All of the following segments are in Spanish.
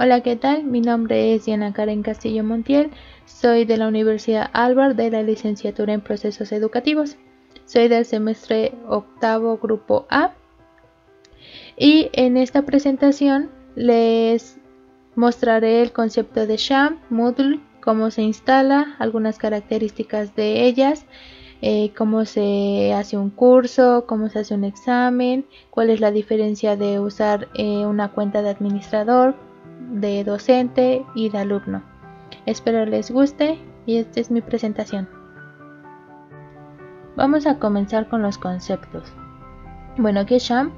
Hola, ¿qué tal? Mi nombre es Diana Karen Castillo Montiel, soy de la Universidad Albert de la licenciatura en procesos educativos. Soy del semestre octavo grupo A y en esta presentación les mostraré el concepto de SHAM, Moodle, cómo se instala, algunas características de ellas, eh, cómo se hace un curso, cómo se hace un examen, cuál es la diferencia de usar eh, una cuenta de administrador, de docente y de alumno. Espero les guste y esta es mi presentación. Vamos a comenzar con los conceptos. Bueno, ¿qué es SHAM?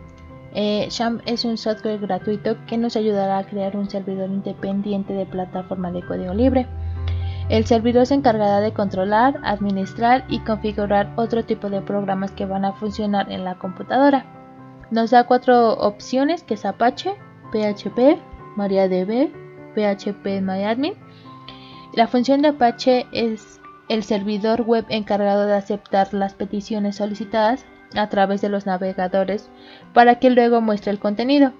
Eh, SHAM es un software gratuito que nos ayudará a crear un servidor independiente de plataforma de código libre. El servidor se encargará de controlar, administrar y configurar otro tipo de programas que van a funcionar en la computadora. Nos da cuatro opciones que es Apache, PHP, MariaDB, PHP MyAdmin. La función de Apache es el servidor web encargado de aceptar las peticiones solicitadas a través de los navegadores para que luego muestre el contenido.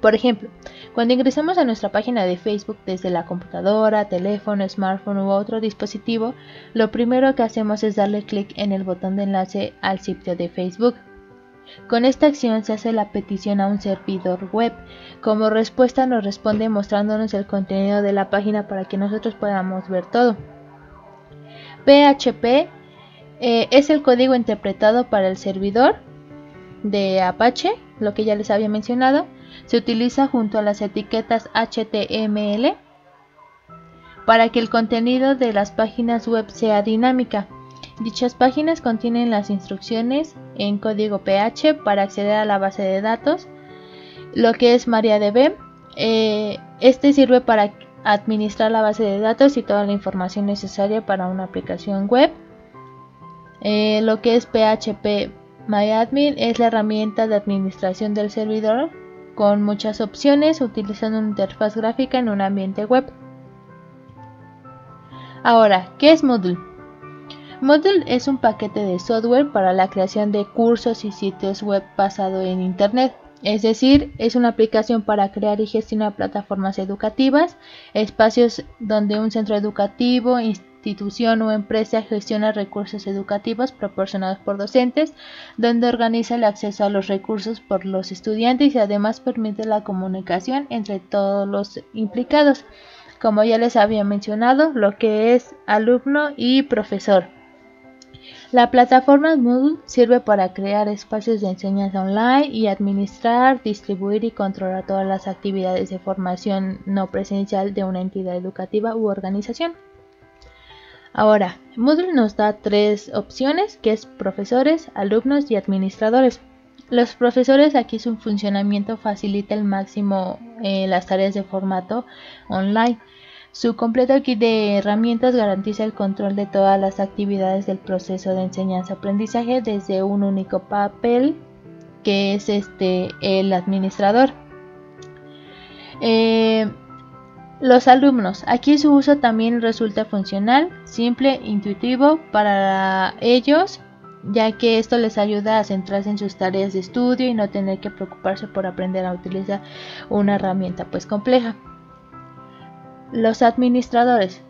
Por ejemplo, cuando ingresamos a nuestra página de Facebook desde la computadora, teléfono, smartphone u otro dispositivo, lo primero que hacemos es darle clic en el botón de enlace al sitio de Facebook. Con esta acción se hace la petición a un servidor web. Como respuesta nos responde mostrándonos el contenido de la página para que nosotros podamos ver todo. PHP eh, es el código interpretado para el servidor de Apache, lo que ya les había mencionado. Se utiliza junto a las etiquetas HTML para que el contenido de las páginas web sea dinámica. Dichas páginas contienen las instrucciones en código PH para acceder a la base de datos, lo que es MariaDB. Eh, este sirve para administrar la base de datos y toda la información necesaria para una aplicación web. Eh, lo que es PHP MyAdmin es la herramienta de administración del servidor con muchas opciones utilizando una interfaz gráfica en un ambiente web. Ahora, ¿qué es Moodle? Moodle es un paquete de software para la creación de cursos y sitios web basado en Internet. Es decir, es una aplicación para crear y gestionar plataformas educativas, espacios donde un centro educativo, institución o empresa gestiona recursos educativos proporcionados por docentes, donde organiza el acceso a los recursos por los estudiantes y además permite la comunicación entre todos los implicados, como ya les había mencionado, lo que es alumno y profesor. La plataforma Moodle sirve para crear espacios de enseñanza online y administrar, distribuir y controlar todas las actividades de formación no presencial de una entidad educativa u organización. Ahora, Moodle nos da tres opciones, que es profesores, alumnos y administradores. Los profesores aquí su funcionamiento facilita al máximo eh, las tareas de formato online su completo kit de herramientas garantiza el control de todas las actividades del proceso de enseñanza-aprendizaje desde un único papel que es este el administrador. Eh, los alumnos. Aquí su uso también resulta funcional, simple, intuitivo para ellos, ya que esto les ayuda a centrarse en sus tareas de estudio y no tener que preocuparse por aprender a utilizar una herramienta pues compleja. Los administradores.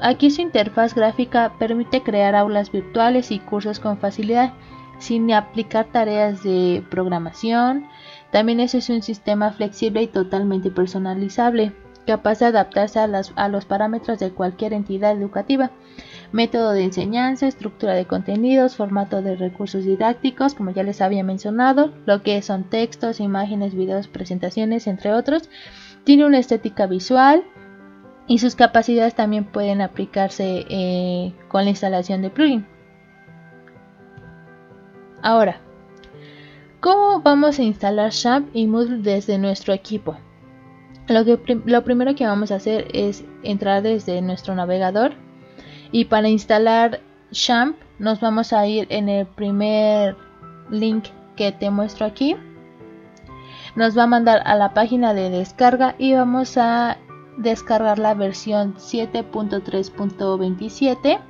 Aquí su interfaz gráfica permite crear aulas virtuales y cursos con facilidad sin aplicar tareas de programación. También eso es un sistema flexible y totalmente personalizable, capaz de adaptarse a, a, los parámetros de cualquier entidad educativa. Método de enseñanza, estructura de contenidos, formato de recursos didácticos, como ya les había mencionado, lo que son textos, imágenes, videos, presentaciones, entre otros. Tiene una estética visual, y sus capacidades también pueden aplicarse eh, con la instalación de plugin. Ahora, ¿cómo vamos a instalar Champ y Moodle desde nuestro equipo? Lo, que, lo primero que vamos a hacer es entrar desde nuestro navegador y para instalar Champ nos vamos a ir en el primer link que te muestro aquí. Nos va a mandar a la página de descarga y vamos a descargar la versión 7.3.27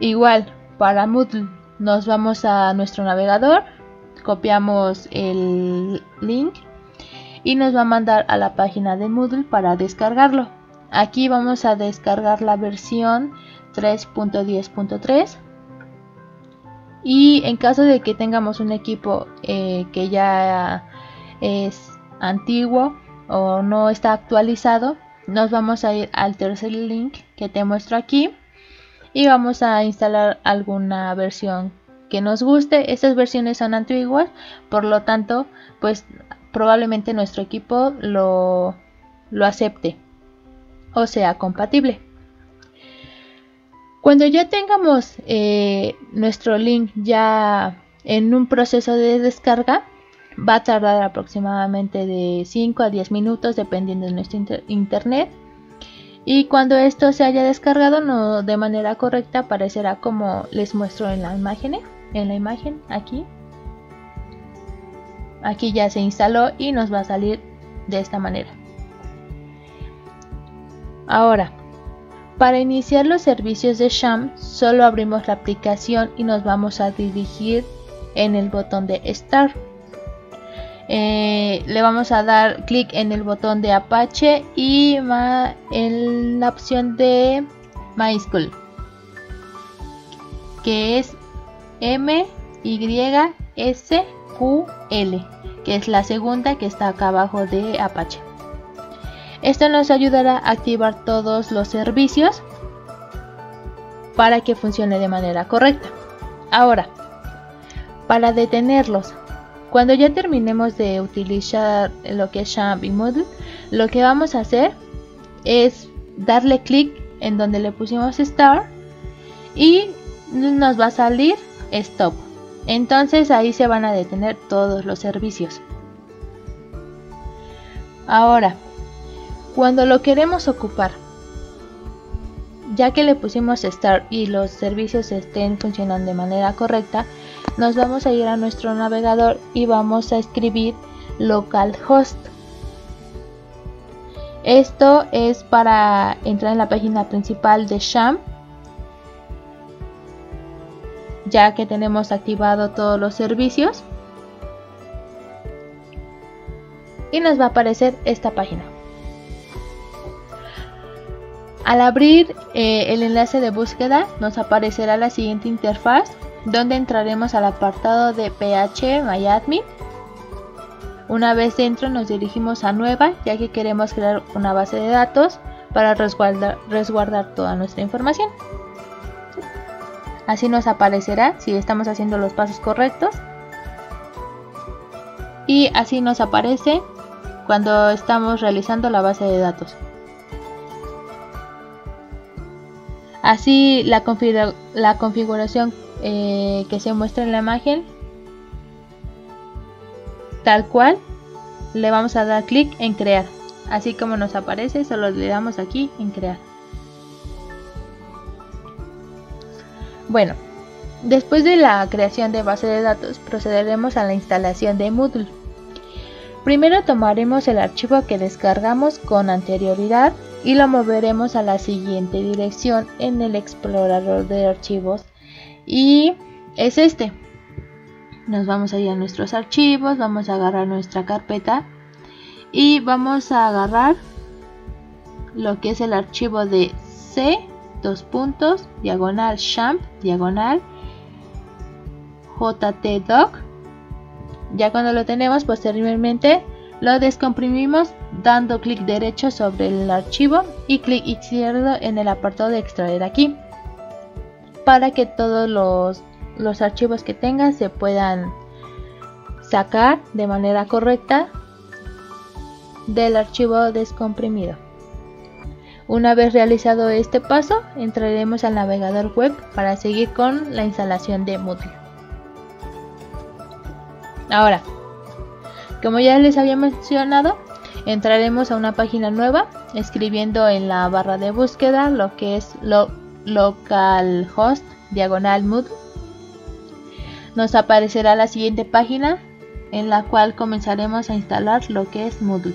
igual para Moodle nos vamos a nuestro navegador copiamos el link y nos va a mandar a la página de Moodle para descargarlo. Aquí vamos a descargar la versión 3.10.3 y en caso de que tengamos un equipo eh, que ya es antiguo o no está actualizado, nos vamos a ir al tercer link que te muestro aquí y vamos a instalar alguna versión que nos guste. Estas versiones son antiguas, por lo tanto, pues probablemente nuestro equipo lo, lo acepte o sea compatible. Cuando ya tengamos eh, nuestro link ya en un proceso de descarga, va a tardar aproximadamente de 5 a 10 minutos dependiendo de nuestro internet. Y cuando esto se haya descargado no de manera correcta aparecerá como les muestro en la imagen, en la imagen aquí. Aquí ya se instaló y nos va a salir de esta manera. Ahora, para iniciar los servicios de Sham, solo abrimos la aplicación y nos vamos a dirigir en el botón de Start. Eh, le vamos a dar clic en el botón de Apache y en la opción de MySQL, que es M Y S Q L, que es la segunda que está acá abajo de Apache. Esto nos ayudará a activar todos los servicios para que funcione de manera correcta. Ahora, para detenerlos, cuando ya terminemos de utilizar lo que es Sham y Moodle, lo que vamos a hacer es darle clic en donde le pusimos Start y nos va a salir Stop. Entonces ahí se van a detener todos los servicios. Ahora, cuando lo queremos ocupar, ya que le pusimos Start y los servicios estén funcionando de manera correcta, nos vamos a ir a nuestro navegador y vamos a escribir localhost. Esto es para entrar en la página principal de Sham, ya que tenemos activado todos los servicios. Y nos va a aparecer esta página. Al abrir eh, el enlace de búsqueda nos aparecerá la siguiente interfaz donde entraremos al apartado de PH MyAdmin. Una vez dentro nos dirigimos a nueva ya que queremos crear una base de datos para resguardar, resguardar toda nuestra información. Así nos aparecerá si estamos haciendo los pasos correctos. Y así nos aparece cuando estamos realizando la base de datos. Así la, la configuración eh, que se muestra en la imagen, tal cual, le vamos a dar clic en crear. Así como nos aparece, solo le damos aquí en crear. Bueno, después de la creación de base de datos, procederemos a la instalación de Moodle. Primero tomaremos el archivo que descargamos con anterioridad y lo moveremos a la siguiente dirección en el explorador de archivos y es este. Nos vamos a ir a nuestros archivos, vamos a agarrar nuestra carpeta y vamos a agarrar lo que es el archivo de C, dos puntos, diagonal champ, diagonal jtdoc ya cuando lo tenemos, posteriormente lo descomprimimos dando clic derecho sobre el archivo y clic izquierdo en el apartado de extraer aquí para que todos los, los archivos que tengan se puedan sacar de manera correcta del archivo descomprimido. Una vez realizado este paso, entraremos al navegador web para seguir con la instalación de Moodle. Ahora, como ya les había mencionado, entraremos a una página nueva escribiendo en la barra de búsqueda lo que es localhost diagonal moodle. Nos aparecerá la siguiente página en la cual comenzaremos a instalar lo que es Moodle.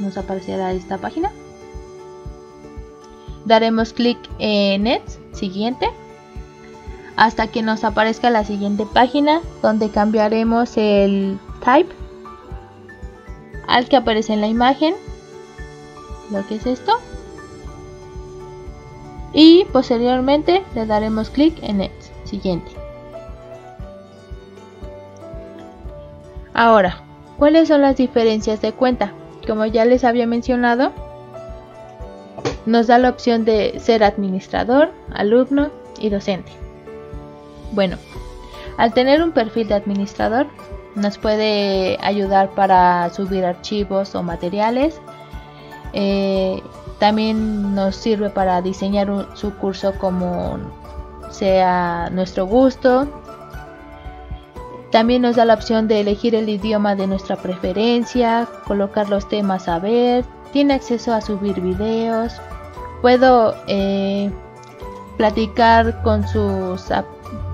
Nos aparecerá esta página. Daremos clic en Next, siguiente hasta que nos aparezca la siguiente página donde cambiaremos el al que aparece en la imagen, lo que es esto, y posteriormente le daremos clic en el siguiente. Ahora, ¿cuáles son las diferencias de cuenta? Como ya les había mencionado, nos da la opción de ser administrador, alumno y docente. Bueno, al tener un perfil de administrador, nos puede ayudar para subir archivos o materiales. Eh, también nos sirve para diseñar su curso como sea nuestro gusto. También nos da la opción de elegir el idioma de nuestra preferencia, colocar los temas a ver, tiene acceso a subir videos. Puedo eh, platicar con sus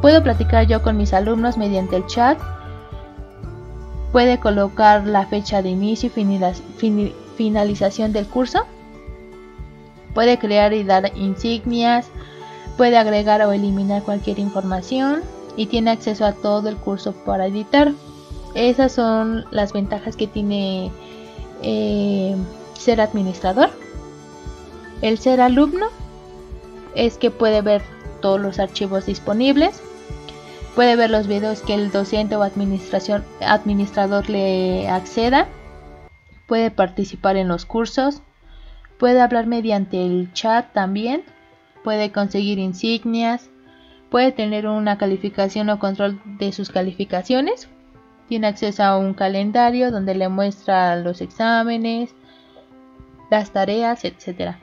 puedo platicar yo con mis alumnos mediante el chat. Puede colocar la fecha de inicio y finalización del curso. Puede crear y dar insignias. Puede agregar o eliminar cualquier información y tiene acceso a todo el curso para editar. Esas son las ventajas que tiene eh, ser administrador. El ser alumno es que puede ver todos los archivos disponibles, puede ver los videos que el docente o administración, administrador le acceda, puede participar en los cursos, puede hablar mediante el chat también, puede conseguir insignias, puede tener una calificación o control de sus calificaciones, tiene acceso a un calendario donde le muestra los exámenes, las tareas, etc.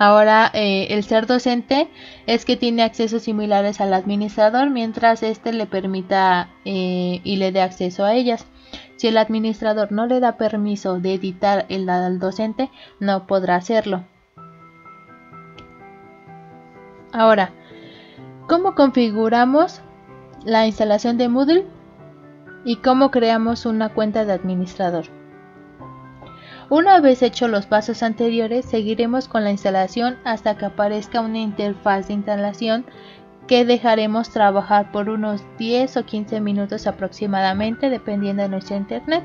Ahora, eh, el ser docente es que tiene accesos similares al administrador mientras éste le permita eh, y le dé acceso a ellas. Si el administrador no le da permiso de editar el al docente, no podrá hacerlo. Ahora, ¿cómo configuramos la instalación de Moodle y cómo creamos una cuenta de administrador? Una vez hechos los pasos anteriores, seguiremos con la instalación hasta que aparezca una interfaz de instalación que dejaremos trabajar por unos 10 o 15 minutos aproximadamente dependiendo de nuestro internet.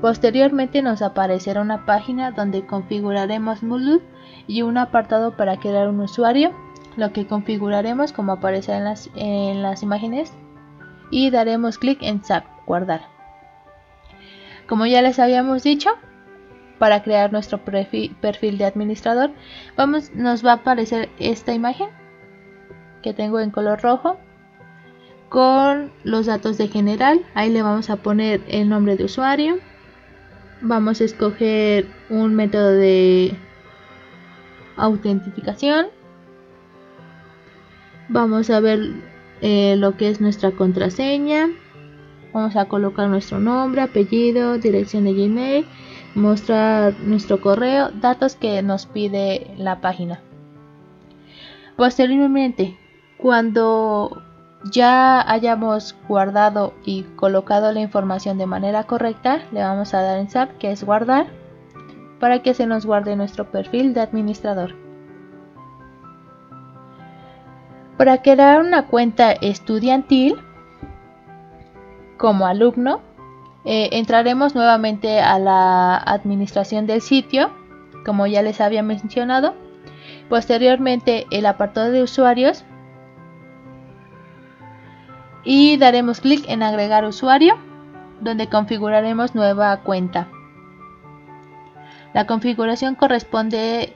Posteriormente nos aparecerá una página donde configuraremos Moodle y un apartado para crear un usuario, lo que configuraremos como aparece en las, en las imágenes y daremos clic en SAP, guardar. Como ya les habíamos dicho, para crear nuestro perfil de administrador, vamos, nos va a aparecer esta imagen que tengo en color rojo con los datos de general. Ahí le vamos a poner el nombre de usuario. Vamos a escoger un método de autentificación. Vamos a ver eh, lo que es nuestra contraseña. Vamos a colocar nuestro nombre, apellido, dirección de Gmail mostrar nuestro correo, datos que nos pide la página. Posteriormente, cuando ya hayamos guardado y colocado la información de manera correcta, le vamos a dar en SAP que es guardar para que se nos guarde nuestro perfil de administrador. Para crear una cuenta estudiantil como alumno, eh, entraremos nuevamente a la administración del sitio, como ya les había mencionado. Posteriormente el apartado de usuarios y daremos clic en agregar usuario, donde configuraremos nueva cuenta. La configuración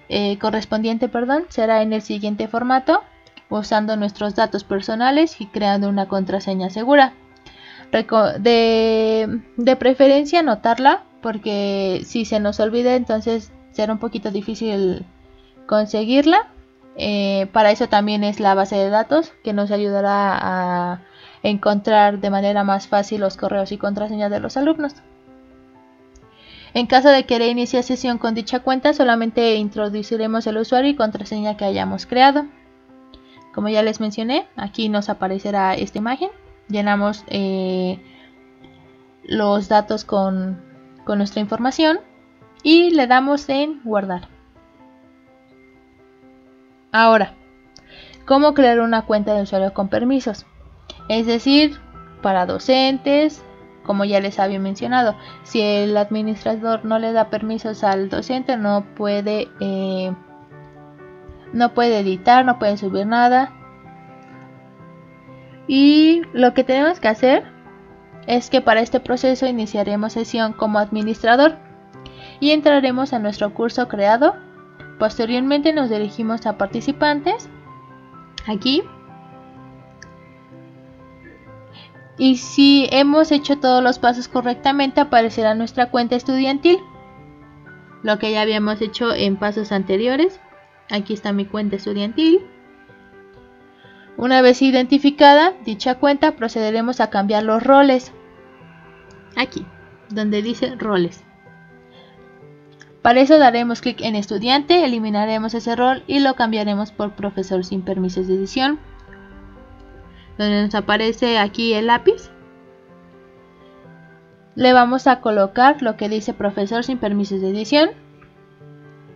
eh, correspondiente perdón, será en el siguiente formato, usando nuestros datos personales y creando una contraseña segura de, de preferencia anotarla porque si se nos olvida entonces será un poquito difícil conseguirla. Eh, para eso también es la base de datos que nos ayudará a encontrar de manera más fácil los correos y contraseñas de los alumnos. En caso de querer iniciar sesión con dicha cuenta, solamente introduciremos el usuario y contraseña que hayamos creado. Como ya les mencioné, aquí nos aparecerá esta imagen llenamos eh, los datos con, nuestra información y le damos en guardar. Ahora, ¿cómo crear una cuenta de usuario con permisos? Es decir, para docentes, como ya les había mencionado. Si el administrador no le da permisos al docente, no puede, eh, no puede editar, no puede subir nada. Y lo que tenemos que hacer es que para este proceso iniciaremos sesión como administrador y entraremos a nuestro curso creado. Posteriormente nos dirigimos a participantes. Aquí y si hemos hecho todos los pasos correctamente aparecerá nuestra cuenta estudiantil lo que ya habíamos hecho en pasos anteriores aquí está mi cuenta estudiantil una vez identificada dicha cuenta procederemos a cambiar los roles. Aquí donde dice roles. Para eso daremos clic en estudiante, eliminaremos ese rol y lo cambiaremos por profesor sin permisos de edición. Donde nos aparece aquí el lápiz le vamos a colocar lo que dice profesor sin permisos de edición.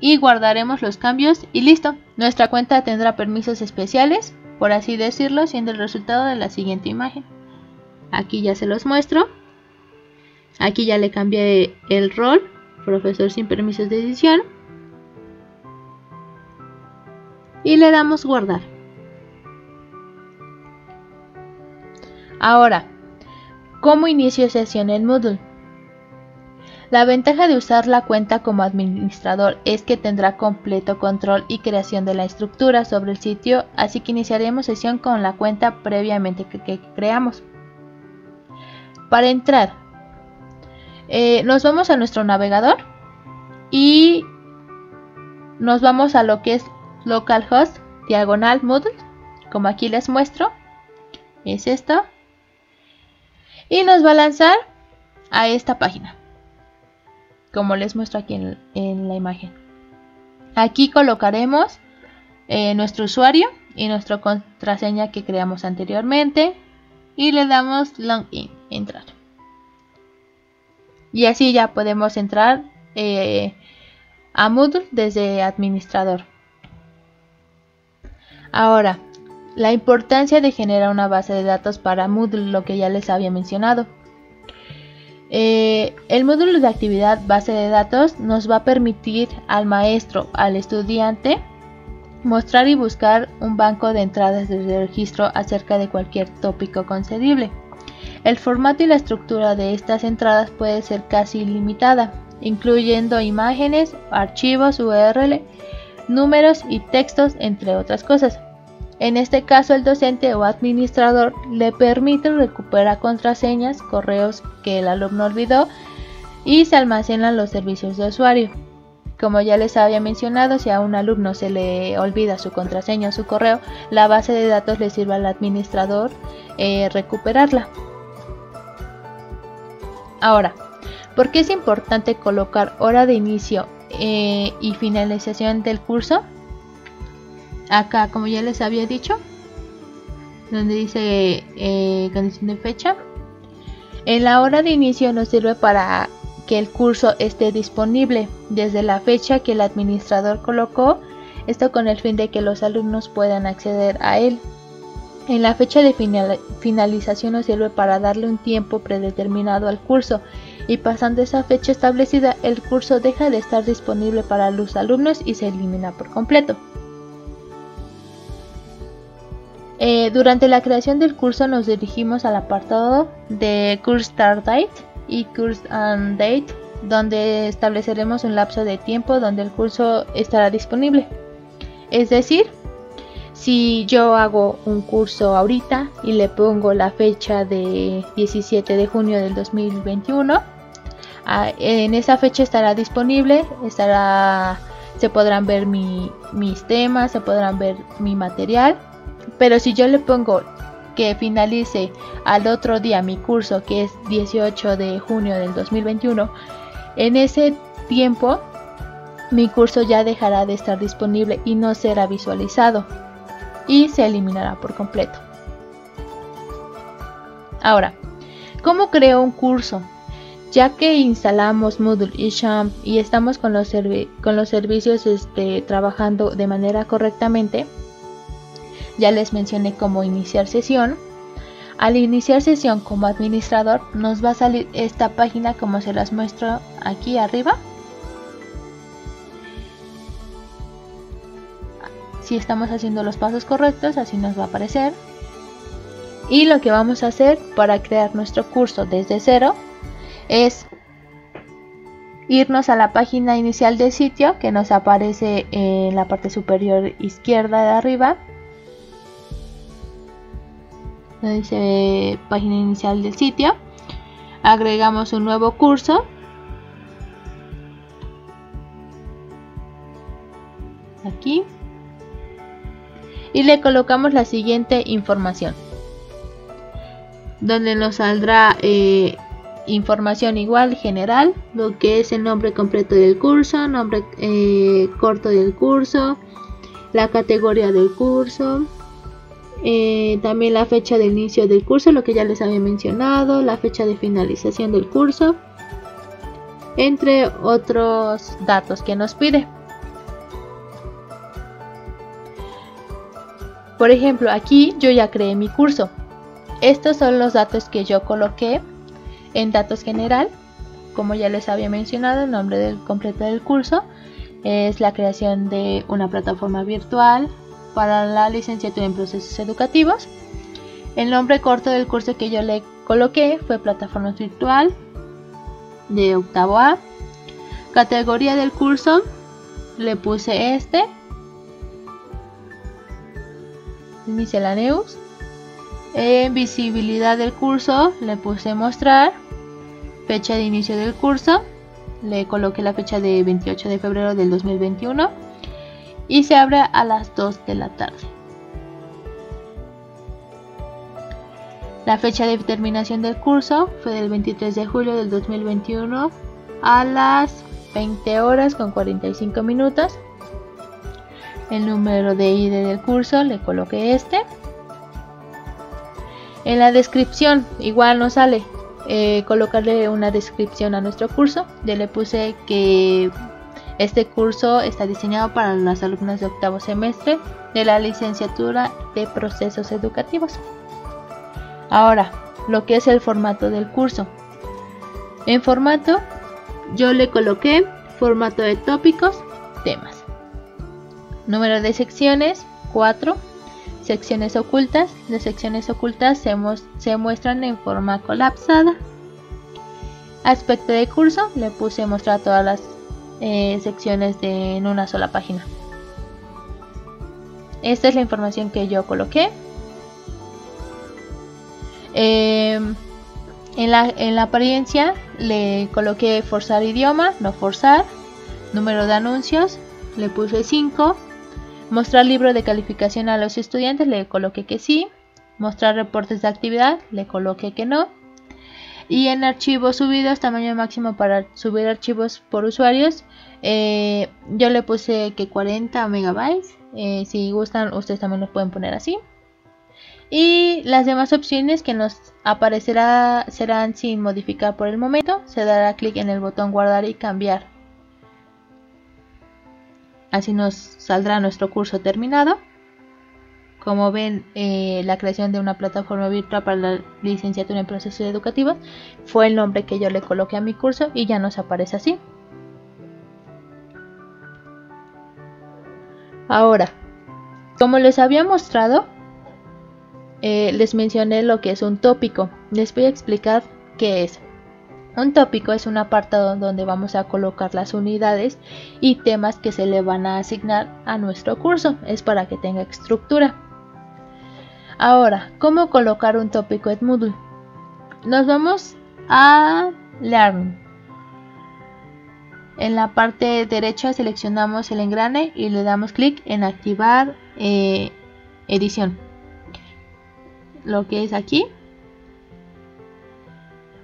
Y guardaremos los cambios y listo. Nuestra cuenta tendrá permisos especiales por así decirlo siendo el resultado de la siguiente imagen. Aquí ya se los muestro. Aquí ya le cambié el rol profesor sin permisos de edición. Y le damos guardar. Ahora, ¿cómo inicio sesión en Moodle? La ventaja de usar la cuenta como administrador es que tendrá completo control y creación de la estructura sobre el sitio, así que iniciaremos sesión con la cuenta previamente que, creamos. Para entrar, eh, nos vamos a nuestro navegador y nos vamos a lo que es localhost diagonal Moodle, como aquí les muestro, es esto y nos va a lanzar a esta página como les muestro aquí en, la imagen. Aquí colocaremos eh, nuestro usuario y nuestra contraseña que creamos anteriormente y le damos login entrar. Y así ya podemos entrar eh, a Moodle desde administrador. Ahora la importancia de generar una base de datos para Moodle, lo que ya les había mencionado. Eh, el módulo de actividad base de datos nos va a permitir al maestro, al estudiante, mostrar y buscar un banco de entradas de registro acerca de cualquier tópico concedible. El formato y la estructura de estas entradas puede ser casi ilimitada, incluyendo imágenes, archivos URL, números y textos, entre otras cosas. En este caso, el docente o administrador le permite recuperar contraseñas, correos que el alumno olvidó y se almacenan los servicios de usuario. Como ya les había mencionado, si a un alumno se le olvida su contraseña o su correo, la base de datos le sirve al administrador eh, recuperarla. Ahora, ¿por qué es importante colocar hora de inicio eh, y finalización del curso? Acá como ya les había dicho donde dice eh, condición de fecha. En la hora de inicio nos sirve para que el curso esté disponible. Desde la fecha que el administrador colocó esto con el fin de que los alumnos puedan acceder a él. En la fecha de finalización nos sirve para darle un tiempo predeterminado al curso. Y pasando esa fecha establecida el curso deja de estar disponible para los alumnos y se elimina por completo. Eh, durante la creación del curso nos dirigimos al apartado de Course Start Date y Course and Date, donde estableceremos un lapso de tiempo donde el curso estará disponible. Es decir, si yo hago un curso ahorita y le pongo la fecha de 17 de junio del 2021, ah, en esa fecha estará disponible, estará, se podrán ver mis temas, se podrán ver mi material pero si yo le pongo que finalice al otro día mi curso, que es 18 de junio del 2021, en ese tiempo mi curso ya dejará de estar disponible y no será visualizado y se eliminará por completo. Ahora, ¿cómo creo un curso? Ya que instalamos Moodle y Champ y estamos con los, con los servicios este, trabajando de manera correctamente, ya les mencioné cómo iniciar sesión. Al iniciar sesión como administrador nos va a salir esta página como se las muestro aquí arriba. Si estamos haciendo los pasos correctos, así nos va a aparecer. Y lo que vamos a hacer para crear nuestro curso desde cero es irnos a la página inicial del sitio que nos aparece en la parte superior izquierda de arriba dice página inicial del sitio agregamos un nuevo curso. Aquí. Y le colocamos la siguiente información donde nos saldrá eh, información igual general lo que es el nombre completo del curso nombre eh, corto del curso la categoría del curso eh, también la fecha de inicio del curso, lo que ya les había mencionado, la fecha de finalización del curso, entre otros datos que nos pide. Por ejemplo, aquí yo ya creé mi curso. Estos son los datos que yo coloqué en datos general. Como ya les había mencionado, el nombre del completo del curso es la creación de una plataforma virtual, para la licenciatura en procesos educativos. El nombre corto del curso que yo le coloqué fue plataforma virtual de octavo A. Categoría del curso le puse este. Miscellaneous. En visibilidad del curso le puse mostrar. Fecha de inicio del curso. Le coloqué la fecha de 28 de febrero del 2021 y se abre a las 2 de la tarde. La fecha de terminación del curso fue del 23 de julio del 2021 a las 20 horas con 45 minutos. El número de ID del curso le coloqué este. En la descripción igual nos sale eh, colocarle una descripción a nuestro curso. Ya le puse que este curso está diseñado para las alumnas de octavo semestre de la licenciatura de procesos educativos. Ahora, lo que es el formato del curso. En formato, yo le coloqué formato de tópicos, temas. Número de secciones, 4. Secciones ocultas. Las secciones ocultas se, se muestran en forma colapsada. Aspecto de curso, le puse mostrar todas las eh, secciones de, en una sola página. Esta es la información que yo coloqué. Em, en, la, en, la, apariencia le coloqué forzar idioma, no forzar. Número de anuncios, le puse 5. Mostrar libro de calificación a los estudiantes, le coloqué que sí. Mostrar reportes de actividad, le coloqué que no y en archivos subidos tamaño máximo para subir archivos por usuarios eh, yo le puse que 40 megabytes eh, si gustan ustedes también lo pueden poner así. Y las demás opciones que nos aparecerá serán sin modificar por el momento se dará clic en el botón guardar y cambiar. Así nos saldrá nuestro curso terminado. Como ven, eh, la creación de una plataforma virtual para la licenciatura en procesos educativos fue el nombre que yo le coloqué a mi curso y ya nos aparece así. Ahora, como les había mostrado, eh, les mencioné lo que es un tópico. Les voy a explicar qué es. Un tópico es un apartado donde vamos a colocar las unidades y temas que se le van a asignar a nuestro curso. Es para que tenga estructura. Ahora, ¿cómo colocar un tópico en Moodle? Nos vamos a Learn. En la parte derecha seleccionamos el engrane y le damos clic en activar eh, edición. Lo que es aquí.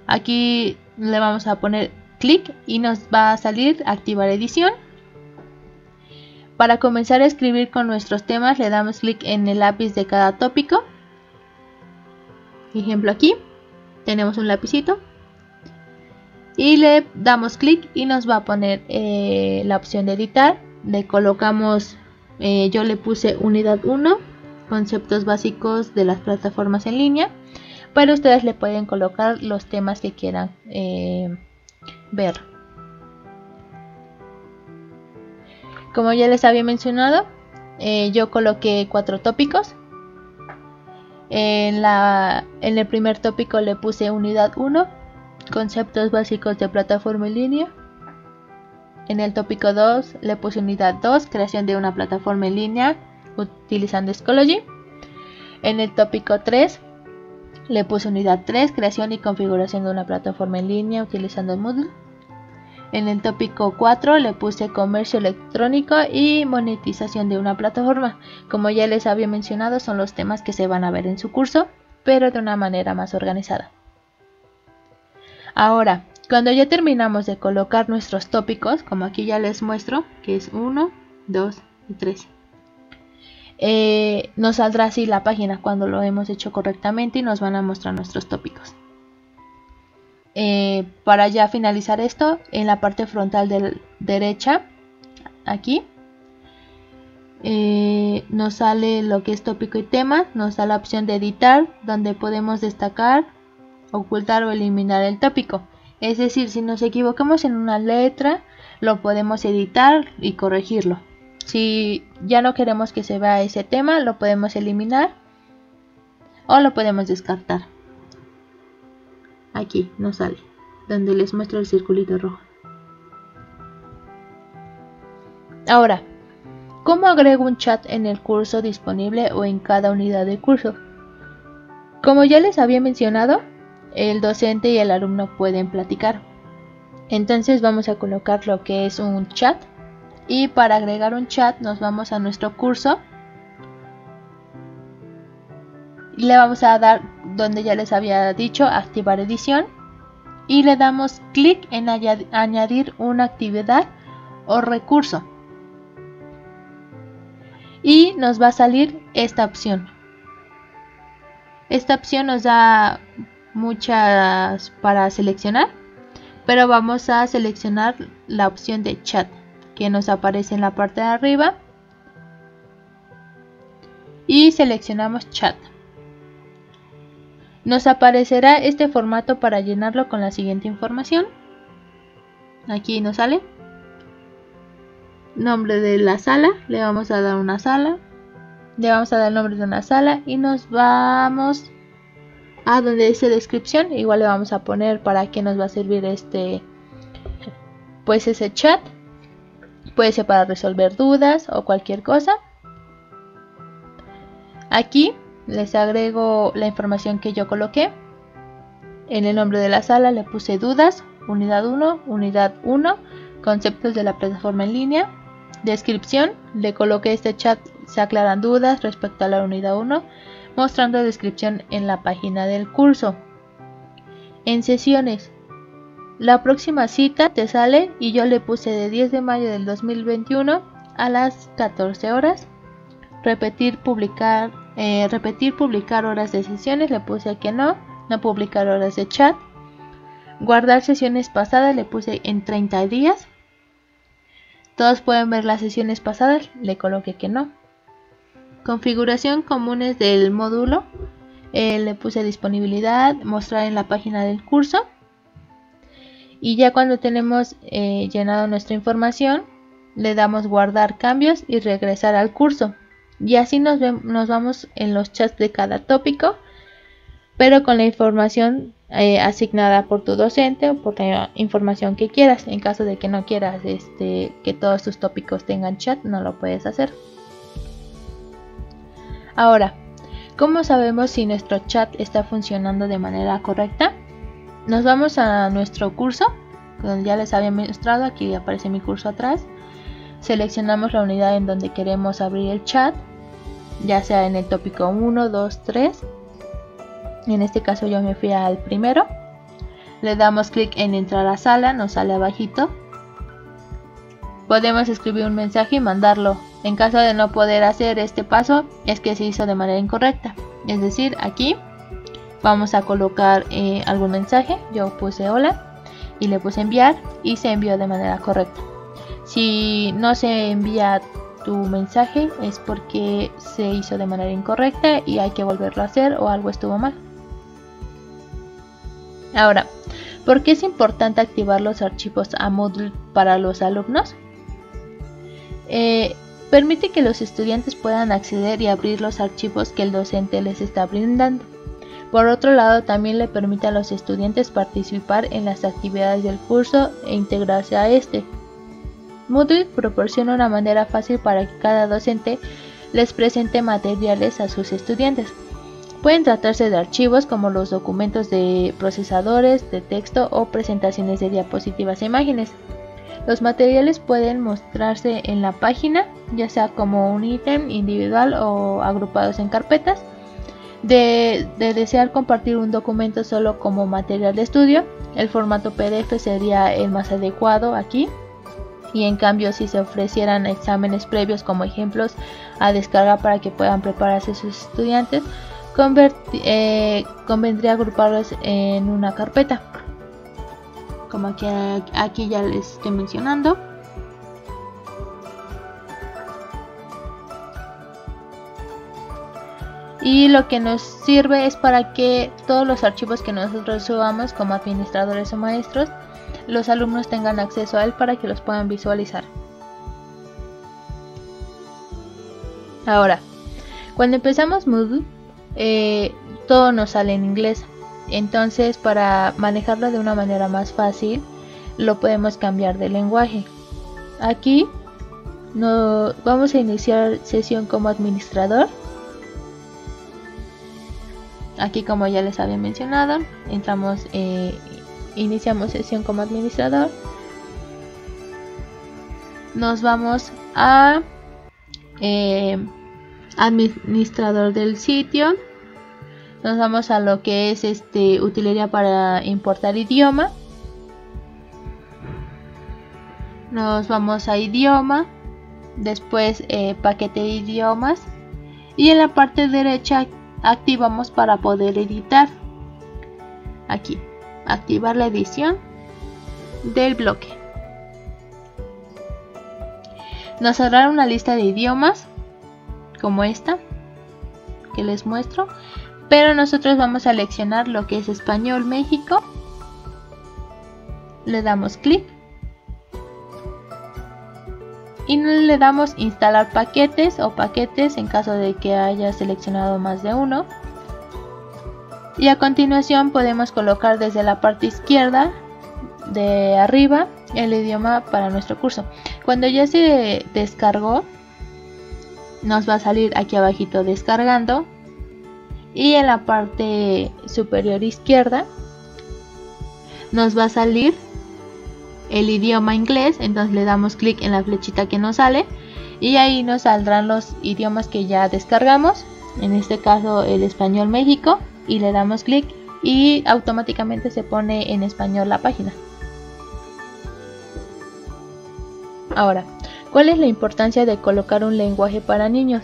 Aquí le vamos a poner clic y nos va a salir activar edición. Para comenzar a escribir con nuestros temas le damos clic en el lápiz de cada tópico. Ejemplo aquí, tenemos un lapicito. Y le damos clic y nos va a poner eh, la opción de editar. Le colocamos, eh, yo le puse unidad 1, conceptos básicos de las plataformas en línea. pero ustedes le pueden colocar los temas que quieran eh, ver. Como ya les había mencionado, yo coloqué cuatro tópicos. En, la, en el primer tópico le puse unidad 1, conceptos básicos de plataforma en línea. En el tópico 2 le puse unidad 2, creación de una plataforma en línea utilizando Scology. En el tópico 3 le puse unidad 3, creación y configuración de una plataforma en línea utilizando Moodle. En el tópico 4 le puse comercio electrónico y monetización de una plataforma. Como ya les había mencionado, son los temas que se van a ver en su curso, pero de una manera más organizada. Ahora, cuando ya terminamos de colocar nuestros tópicos, como aquí ya les muestro, que es 1, 2 y 3. Eh, nos saldrá así la página cuando lo hemos hecho correctamente y nos van a mostrar nuestros tópicos. Eh, para ya finalizar esto, en la parte frontal de derecha, aquí, eh, nos sale lo que es tópico y tema, nos da la opción de editar, donde podemos destacar, ocultar o eliminar el tópico. Es decir, si nos equivocamos en una letra, lo podemos editar y corregirlo. Si ya no queremos que se vea ese tema, lo podemos eliminar o lo podemos descartar aquí no sale, donde les muestro el circulito rojo. Ahora, ¿cómo agrego un chat en el curso disponible o en cada unidad de curso? Como ya les había mencionado, el docente y el alumno pueden platicar. Entonces vamos a colocar lo que es un chat. Y para agregar un chat nos vamos a nuestro curso. Le vamos a dar donde ya les había dicho activar edición. Y le damos clic en añadir una actividad o recurso. Y nos va a salir esta opción. Esta opción nos da muchas para seleccionar pero vamos a seleccionar la opción de chat que nos aparece en la parte de arriba y seleccionamos chat nos aparecerá este formato para llenarlo con la siguiente información. Aquí nos sale. Nombre de la sala. Le vamos a dar una sala. Le vamos a dar el nombre de una sala. Y nos vamos a donde dice descripción. Igual le vamos a poner para qué nos va a servir este. Pues ese chat. Puede ser para resolver dudas o cualquier cosa. Aquí les agrego la información que yo coloqué. En el nombre de la sala le puse dudas, unidad 1, unidad 1, conceptos de la plataforma en línea. Descripción, le coloqué este chat, se aclaran dudas respecto a la unidad 1, mostrando descripción en la página del curso. En sesiones, la próxima cita te sale y yo le puse de 10 de mayo del 2021 a las 14 horas. Repetir, publicar eh, repetir publicar horas de sesiones, le puse que no, no publicar horas de chat. Guardar sesiones pasadas, le puse en 30 días. Todos pueden ver las sesiones pasadas, le coloqué que no. Configuración comunes del módulo, eh, le puse disponibilidad, mostrar en la página del curso. Y ya cuando tenemos eh, llenado nuestra información, le damos guardar cambios y regresar al curso y así nos, nos vamos en los chats de cada tópico, pero con la información eh, asignada por tu docente o por la información que quieras. En caso de que no quieras este, que todos tus tópicos tengan chat, no lo puedes hacer. Ahora, ¿cómo sabemos si nuestro chat está funcionando de manera correcta? Nos vamos a nuestro curso, donde ya les había mostrado, aquí aparece mi curso atrás. Seleccionamos la unidad en donde queremos abrir el chat ya sea en el tópico 1, 2, 3. En este caso yo me fui al primero. Le damos clic en entrar a sala, nos sale abajito. Podemos escribir un mensaje y mandarlo. En caso de no poder hacer este paso, es que se hizo de manera incorrecta. Es decir, aquí vamos a colocar eh, algún mensaje. Yo puse hola y le puse enviar y se envió de manera correcta. Si no se envía tu mensaje es porque se hizo de manera incorrecta y hay que volverlo a hacer o algo estuvo mal. Ahora, ¿por qué es importante activar los archivos a Moodle para los alumnos? Eh, permite que los estudiantes puedan acceder y abrir los archivos que el docente les está brindando. Por otro lado, también le permite a los estudiantes participar en las actividades del curso e integrarse a este. Moodle proporciona una manera fácil para que cada docente les presente materiales a sus estudiantes. Pueden tratarse de archivos como los documentos de procesadores de texto o presentaciones de diapositivas e imágenes. Los materiales pueden mostrarse en la página, ya sea como un ítem individual o agrupados en carpetas. De, desear compartir un documento solo como material de estudio, el formato PDF sería el más adecuado aquí. Y en cambio, si se ofrecieran exámenes previos como ejemplos a descargar para que puedan prepararse sus estudiantes, eh, convendría agruparlos en una carpeta como aquí, aquí ya les estoy mencionando. y lo que nos sirve es para que todos los archivos que nosotros subamos como administradores o maestros los alumnos tengan acceso a él para que los puedan visualizar ahora cuando empezamos Moodle eh, todo nos sale en inglés entonces para manejarlo de una manera más fácil lo podemos cambiar de lenguaje. Aquí vamos a iniciar sesión como administrador. Aquí como ya les había mencionado, entramos, eh, iniciamos sesión como administrador. Nos vamos a eh, administrador del sitio nos vamos a lo que es este utilería para importar idioma. Nos vamos a idioma después eh, paquete de idiomas y en la parte derecha activamos para poder editar. Aquí activar la edición del bloque. Nos saldrá una lista de idiomas como esta que les muestro pero nosotros vamos a seleccionar lo que es español México. Le damos clic. Y le damos instalar paquetes o paquetes en caso de que haya seleccionado más de uno. Y a continuación podemos colocar desde la parte izquierda de arriba el idioma para nuestro curso. Cuando ya se descargó nos va a salir aquí abajito descargando y en la parte superior izquierda nos va a salir el idioma inglés entonces le damos clic en la flechita que nos sale y ahí nos saldrán los idiomas que ya descargamos en este caso el español México y le damos clic y automáticamente se pone en español la página ahora ¿cuál es la importancia de colocar un lenguaje para niños?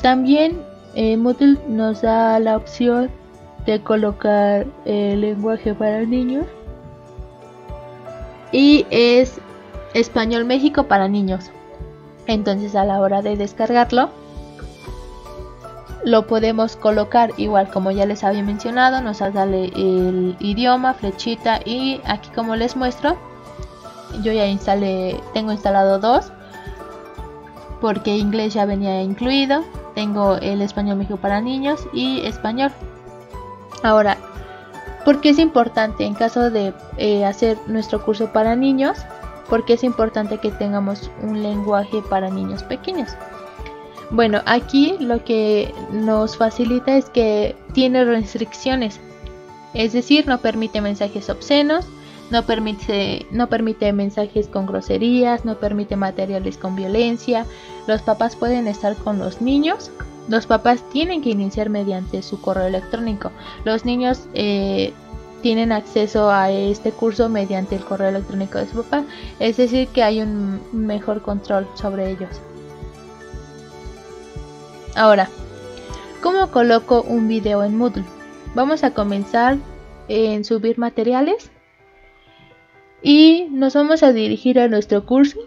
también eh, Moodle nos da la opción de colocar el lenguaje para niños. Y es español México para niños. Entonces a la hora de descargarlo lo podemos colocar igual como ya les había mencionado. Nos sale el idioma flechita y aquí como les muestro yo ya instalé tengo instalado dos porque inglés ya venía incluido tengo el español México para niños y español. Ahora, ¿por qué es importante en caso de eh, hacer nuestro curso para niños? Porque es importante que tengamos un lenguaje para niños pequeños. Bueno, aquí lo que nos facilita es que tiene restricciones, es decir, no permite mensajes obscenos, no permite, no permite mensajes con groserías, no permite materiales con violencia. Los papás pueden estar con los niños. Los papás tienen que iniciar mediante su correo electrónico. Los niños eh, tienen acceso a este curso mediante el correo electrónico de su papá. Es decir, que hay un mejor control sobre ellos. Ahora, ¿cómo coloco un video en Moodle? Vamos a comenzar en subir materiales y nos vamos a dirigir a nuestro curso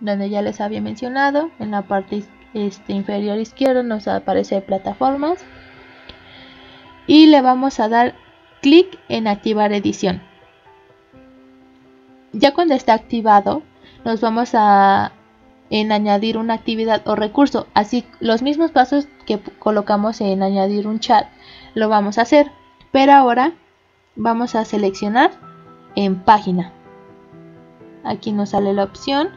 donde ya les había mencionado en la parte este, inferior izquierda nos aparece plataformas y le vamos a dar clic en activar edición. Ya cuando está activado, nos vamos a en añadir una actividad o recurso. Así los mismos pasos que colocamos en añadir un chat lo vamos a hacer. Pero ahora vamos a seleccionar en página. Aquí nos sale la opción.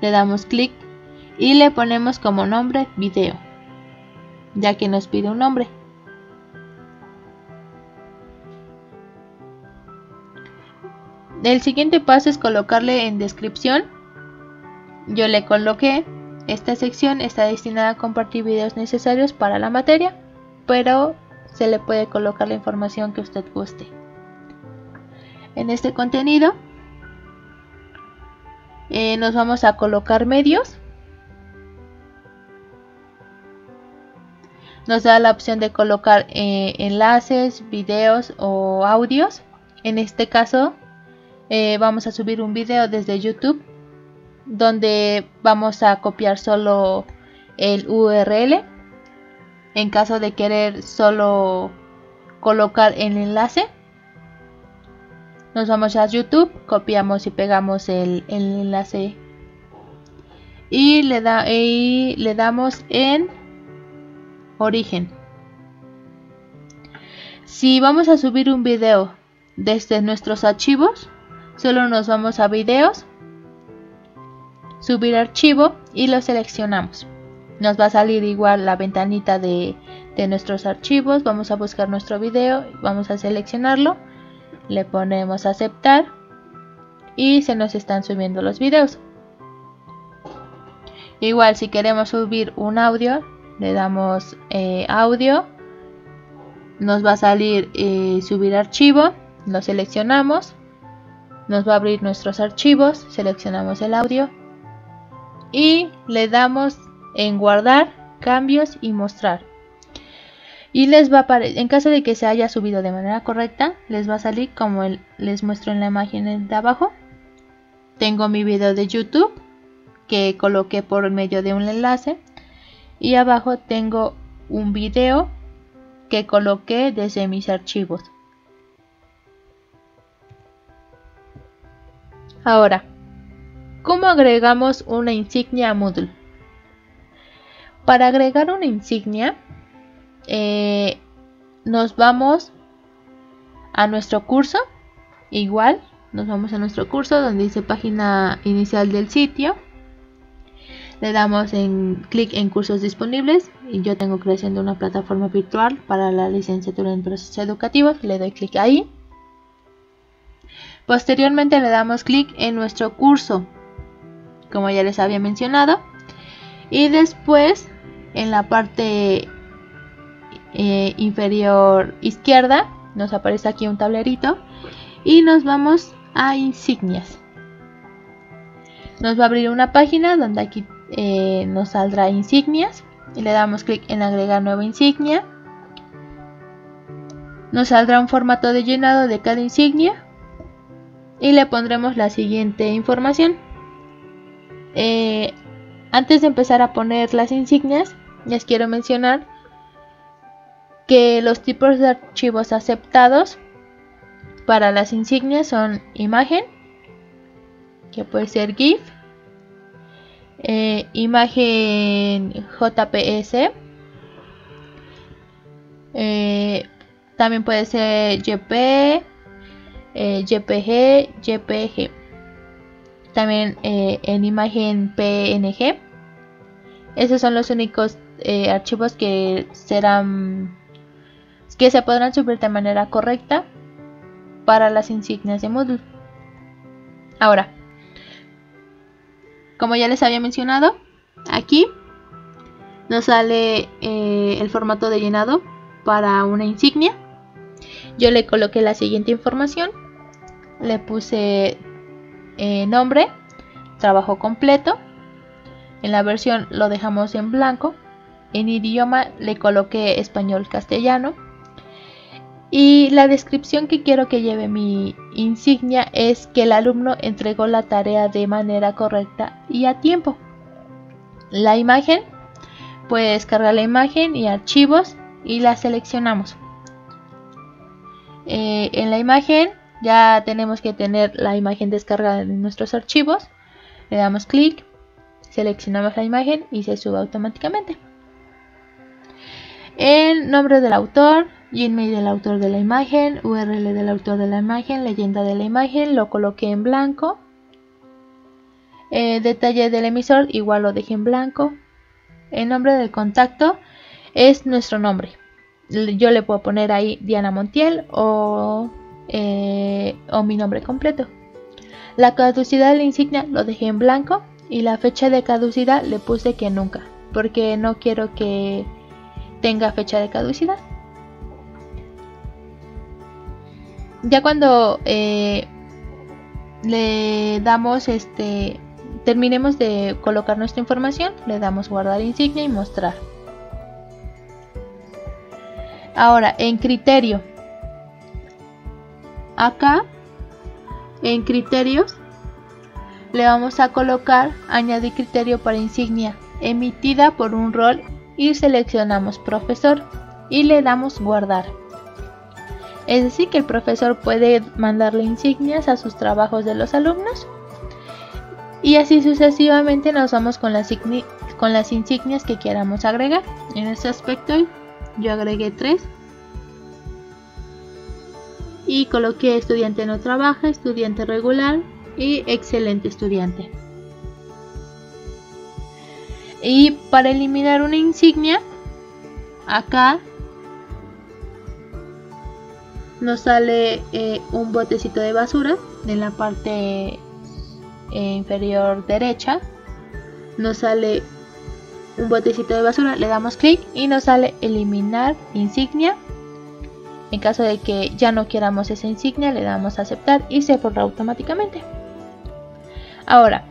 Le damos clic y le ponemos como nombre video, ya que nos pide un nombre. El siguiente paso es colocarle en descripción. Yo le coloqué. Esta sección está destinada a compartir videos necesarios para la materia, pero se le puede colocar la información que usted guste. En este contenido eh, nos vamos a colocar medios. Nos da la opción de colocar eh, enlaces, videos o audios. En este caso eh, vamos a subir un video desde YouTube donde vamos a copiar solo el URL en caso de querer solo colocar el enlace nos vamos a YouTube copiamos y pegamos el, enlace. Y le, damos en origen. Si vamos a subir un video desde nuestros archivos Solo nos vamos a videos, subir archivo y lo seleccionamos. Nos va a salir igual la ventanita de, nuestros archivos. Vamos a buscar nuestro video, vamos a seleccionarlo, le ponemos aceptar y se nos están subiendo los videos. Igual si queremos subir un audio, le damos eh, audio, nos va a salir eh, subir archivo, lo seleccionamos nos va a abrir nuestros archivos, seleccionamos el audio y le damos en guardar, cambios y mostrar. Y les va a en caso de que se haya subido de manera correcta, les va a salir como les muestro en la imagen de abajo. Tengo mi video de YouTube que coloqué por medio de un enlace y abajo tengo un video que coloqué desde mis archivos. Ahora, ¿cómo agregamos una insignia a Moodle? Para agregar una insignia, eh, nos vamos a nuestro curso, igual, nos vamos a nuestro curso donde dice página inicial del sitio. Le damos en clic en cursos disponibles y yo tengo creación de una plataforma virtual para la licenciatura en procesos educativos. Le doy clic ahí. Posteriormente le damos clic en nuestro curso, como ya les había mencionado. Y después en la parte eh, inferior izquierda nos aparece aquí un tablerito y nos vamos a insignias. Nos va a abrir una página donde aquí eh, nos saldrá insignias y le damos clic en agregar nueva insignia. Nos saldrá un formato de llenado de cada insignia y le pondremos la siguiente información. Eh, antes de empezar a poner las insignias, les quiero mencionar que los tipos de archivos aceptados para las insignias son imagen, que puede ser GIF, eh, imagen JPS, eh, también puede ser JP, JPG, JPG. También eh, en imagen PNG. Esos son los únicos eh, archivos que serán que se podrán subir de manera correcta para las insignias de Moodle. Ahora, como ya les había mencionado, aquí nos sale el formato de llenado para una insignia. Yo le coloqué la siguiente información le puse eh, nombre, trabajo completo. En la versión lo dejamos en blanco. En idioma le coloqué español castellano. Y la descripción que quiero que lleve mi insignia es que el alumno entregó la tarea de manera correcta y a tiempo. La imagen puede descargar la imagen y archivos y la seleccionamos. Eh, en la imagen ya tenemos que tener la imagen descargada en nuestros archivos. Le damos clic, seleccionamos la imagen y se sube automáticamente. El nombre del autor, Gmail del autor de la imagen, URL del autor de la imagen, leyenda de la imagen, lo coloqué en blanco. Eh, detalle del emisor, igual lo dejé en blanco. El nombre del contacto es nuestro nombre. Yo le puedo poner ahí Diana Montiel o, eh, o mi nombre completo. La caducidad de la insignia lo dejé en blanco y la fecha de caducidad le puse que nunca, porque no quiero que tenga fecha de caducidad. Ya cuando eh, le damos este terminemos de colocar nuestra información, le damos guardar insignia y mostrar. Ahora, en criterio. Acá, en criterios, le vamos a colocar añadir criterio para insignia emitida por un rol y seleccionamos profesor y le damos guardar. Es decir, que el profesor puede mandarle insignias a sus trabajos de los alumnos y así sucesivamente nos vamos con las, insignias que queramos agregar. En este aspecto yo agregué tres y coloqué estudiante no trabaja, estudiante regular y excelente estudiante. Y para eliminar una insignia, acá nos sale eh, un botecito de basura en la parte eh, inferior derecha nos sale un botecito de basura, le damos clic y nos sale eliminar insignia. En caso de que ya no queramos esa insignia, le damos a aceptar y se borra automáticamente. Ahora,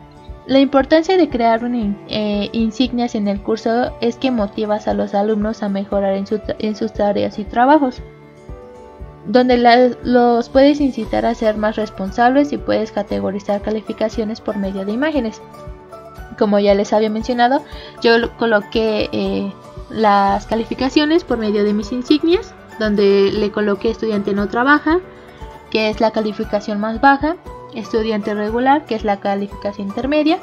la importancia de crear eh, insignias en el curso es que motivas a los alumnos a mejorar en, en sus tareas y trabajos donde los puedes incitar a ser más responsables y puedes categorizar calificaciones por medio de imágenes. Como ya les había mencionado, yo coloqué eh, las calificaciones por medio de mis insignias, donde le coloqué estudiante no trabaja, que es la calificación más baja, estudiante regular, que es la calificación intermedia,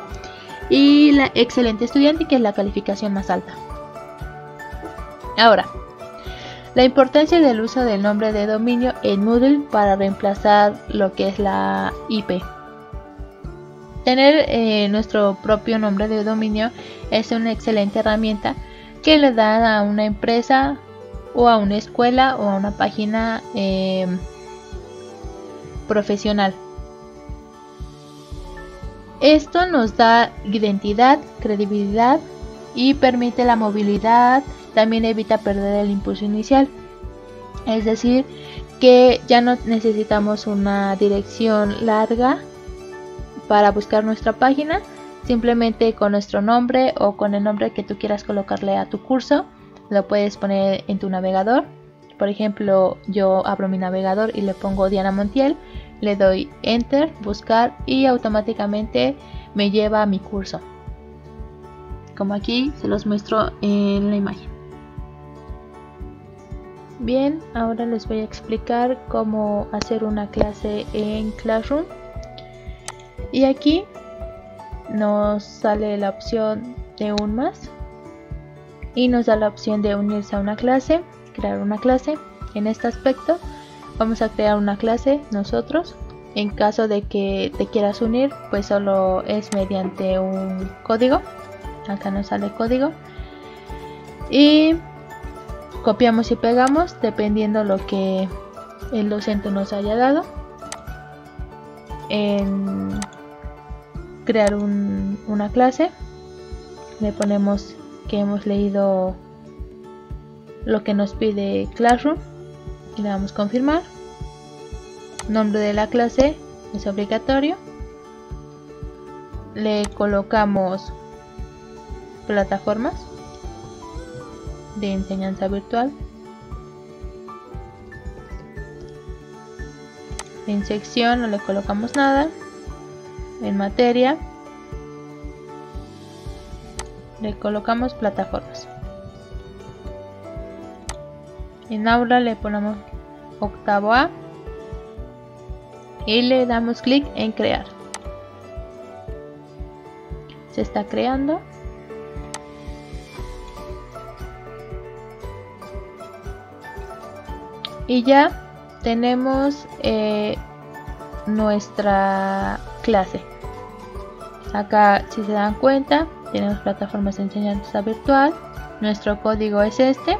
y la excelente estudiante, que es la calificación más alta. Ahora, la importancia del uso del nombre de dominio en Moodle para reemplazar lo que es la IP. Tener eh, nuestro propio nombre de dominio es una excelente herramienta que le da a una empresa o a una escuela o a una página em, profesional. Esto nos da identidad, credibilidad y permite la movilidad también evita perder el impulso inicial. Es decir, que ya no necesitamos una dirección larga para buscar nuestra página, simplemente con nuestro nombre o con el nombre que tú quieras colocarle a tu curso, lo puedes poner en tu navegador. Por ejemplo, yo abro mi navegador y le pongo Diana Montiel, le doy enter, buscar y automáticamente me lleva a mi curso. Como aquí se los muestro en la imagen. Bien, ahora les voy a explicar cómo hacer una clase en Classroom. Y aquí nos sale la opción de un más y nos da la opción de unirse a una clase, crear una clase. En este aspecto vamos a crear una clase nosotros. En caso de que te quieras unir, pues solo es mediante un código. Acá nos sale código. Y copiamos y pegamos dependiendo lo que el docente nos haya dado en crear una clase le ponemos que hemos leído lo que nos pide Classroom y le damos confirmar nombre de la clase es obligatorio le colocamos plataformas de enseñanza virtual. En sección no le colocamos nada. En materia le colocamos plataformas. En aula le ponemos octavo A y le damos clic en crear. Se está creando. Y ya tenemos eh, nuestra clase. Acá si se dan cuenta tenemos plataformas de enseñanza virtual. Nuestro código es este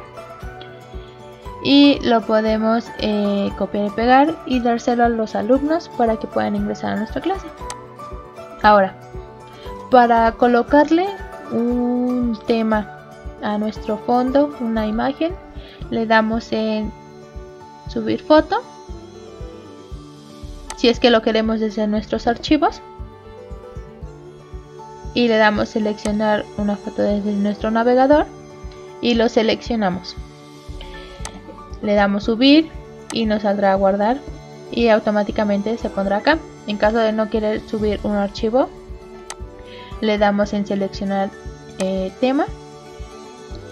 y lo podemos eh, copiar y pegar y dárselo a los alumnos para que puedan ingresar a nuestra clase. Ahora, para colocarle un tema a nuestro fondo, una imagen, le damos en subir foto, si es que lo queremos desde nuestros archivos, y le damos seleccionar una foto desde nuestro navegador y lo seleccionamos le damos subir y nos saldrá a guardar y automáticamente se pondrá acá. En caso de no querer subir un archivo, le damos en seleccionar eh, tema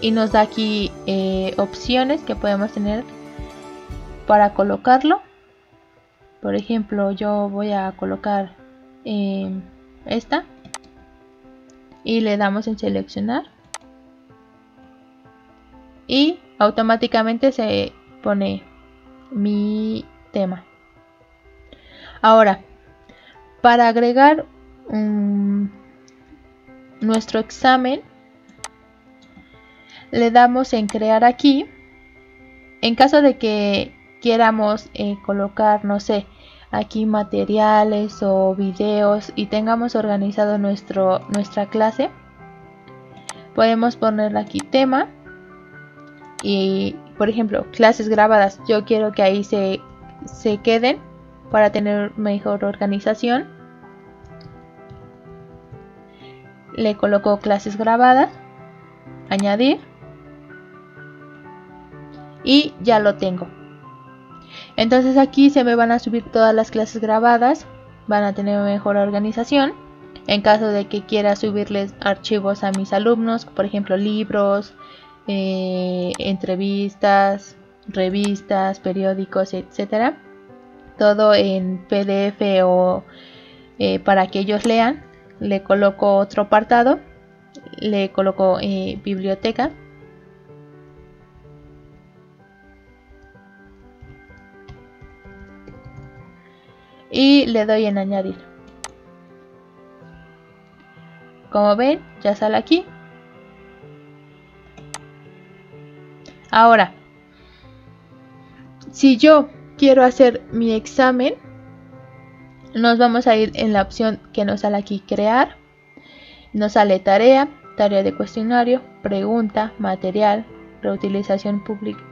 y nos da aquí eh, opciones que podemos tener para colocarlo. Por ejemplo, yo voy a colocar eh, esta y le damos en seleccionar y automáticamente se pone mi tema. Ahora, para agregar nuestro examen, le damos en crear aquí. En caso de que queramos eh, colocar, no sé, aquí materiales o videos y tengamos organizado nuestro, nuestra clase, podemos ponerle aquí tema y por ejemplo clases grabadas. Yo quiero que ahí se, se queden para tener mejor organización. Le coloco clases grabadas añadir y ya lo tengo entonces aquí se me van a subir todas las clases grabadas van a tener mejor organización en caso de que quiera subirles archivos a mis alumnos por ejemplo libros eh, entrevistas, revistas, periódicos, etcétera. Todo en PDF o eh, para que ellos lean. Le coloco otro apartado. Le coloco eh, biblioteca. Y le doy en añadir. Como ven, ya sale aquí. Ahora, si yo quiero hacer mi examen, nos vamos a ir en la opción que nos sale aquí, crear. Nos sale tarea, tarea de cuestionario, pregunta, material, reutilización,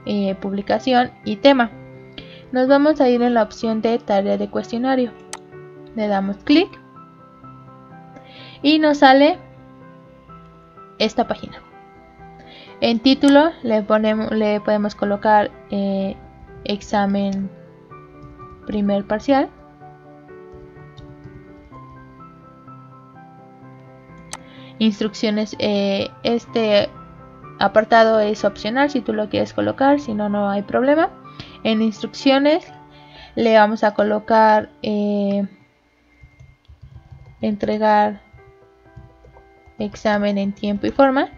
eh, publicación y tema. Nos vamos a ir en la opción de tarea de cuestionario. Le damos clic y nos sale esta página. En título le, ponemos, le podemos colocar eh, examen primer parcial. Instrucciones, eh, este apartado es opcional si tú lo quieres colocar, si no, no hay problema. En instrucciones le vamos a colocar eh, entregar examen en tiempo y forma.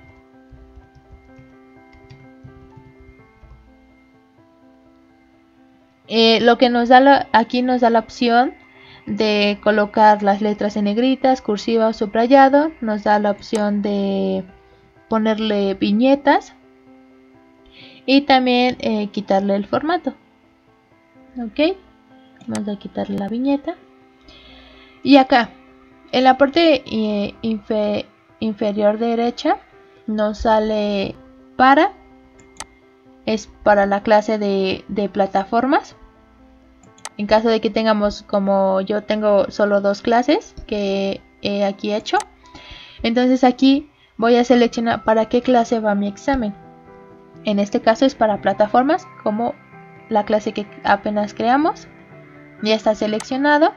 Eh, lo que nos da aquí nos da la opción de colocar las letras en negritas, cursiva o subrayado. Nos da la opción de ponerle viñetas y también eh, quitarle el formato. Ok, vamos a quitarle la viñeta. Y acá, en la parte eh, inferior derecha, nos sale para es para la clase de, plataformas. En caso de que tengamos, como yo tengo solo dos clases que he aquí hecho, entonces aquí voy a seleccionar para qué clase va mi examen. En este caso es para plataformas, como la clase que apenas creamos. Ya está seleccionado.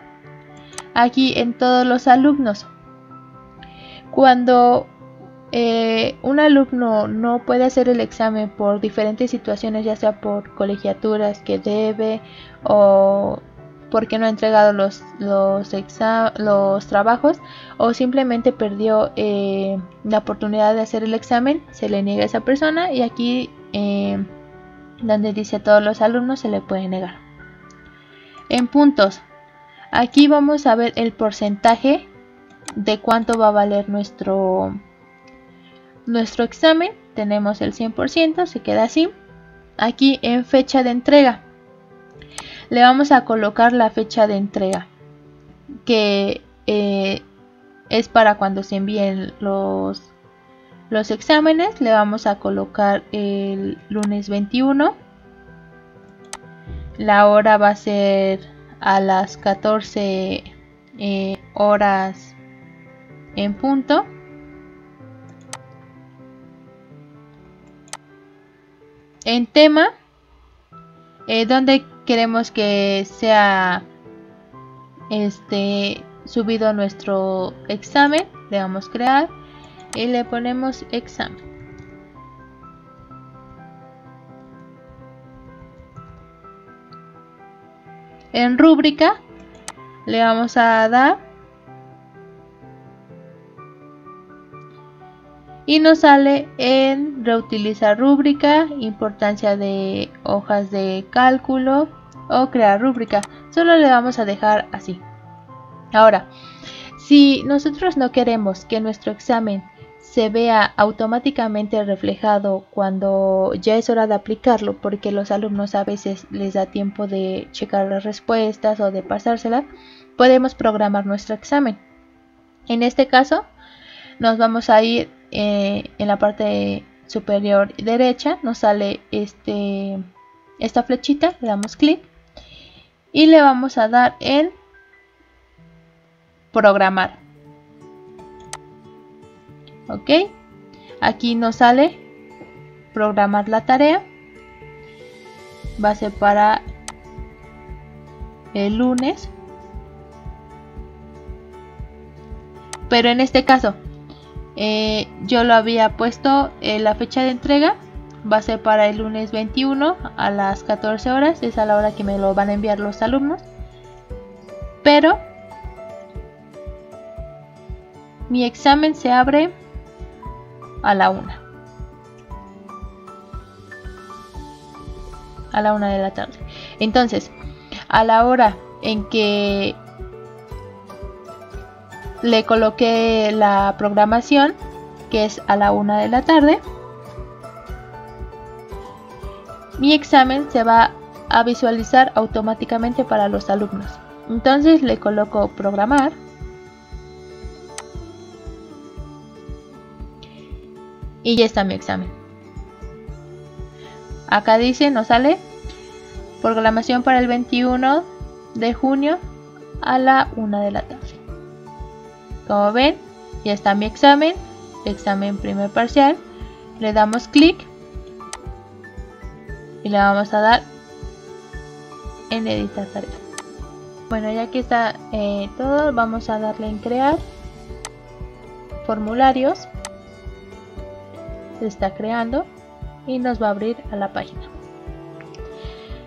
Aquí en todos los alumnos. Cuando eh, un alumno no puede hacer el examen por diferentes situaciones, ya sea por colegiaturas que debe o porque no ha entregado los, los, los trabajos o simplemente perdió eh, la oportunidad de hacer el examen, se le niega a esa persona y aquí eh, donde dice todos los alumnos se le puede negar. En puntos, aquí vamos a ver el porcentaje de cuánto va a valer nuestro, nuestro examen. Tenemos el 100%, se queda así. Aquí en fecha de entrega le vamos a colocar la fecha de entrega que eh, es para cuando se envíen los, los exámenes. Le vamos a colocar el lunes 21 la hora va a ser a las 14 eh, horas en punto. En tema eh, donde queremos que sea este subido nuestro examen le damos crear y le ponemos examen. En rúbrica le vamos a dar y nos sale en reutilizar rúbrica, importancia de hojas de cálculo o crear rúbrica. Solo le vamos a dejar así. Ahora, si nosotros no queremos que nuestro examen se vea automáticamente reflejado cuando ya es hora de aplicarlo, porque los alumnos a veces les da tiempo de checar las respuestas o de pasárselas, podemos programar nuestro examen. En este caso, nos vamos a ir eh, en la parte superior derecha nos sale este esta flechita le damos clic y le vamos a dar en programar. Ok aquí nos sale programar la tarea. Va a ser para el lunes. Pero en este caso eh, yo lo había puesto eh, la fecha de entrega va a ser para el lunes 21 a las 14 horas es a la hora que me lo van a enviar los alumnos. Pero mi examen se abre a la 1 a la 1 de la tarde. Entonces a la hora en que le coloqué la programación que es a la una de la tarde. Mi examen se va a visualizar automáticamente para los alumnos. Entonces le coloco programar. Y ya está mi examen. Acá dice nos sale. Programación para el 21 de junio a la una de la tarde como ven, ya está mi examen, examen primer parcial. Le damos clic y le vamos a dar en editar tarea. Bueno, ya que está eh, todo, vamos a darle en crear formularios. Se está creando y nos va a abrir a la página.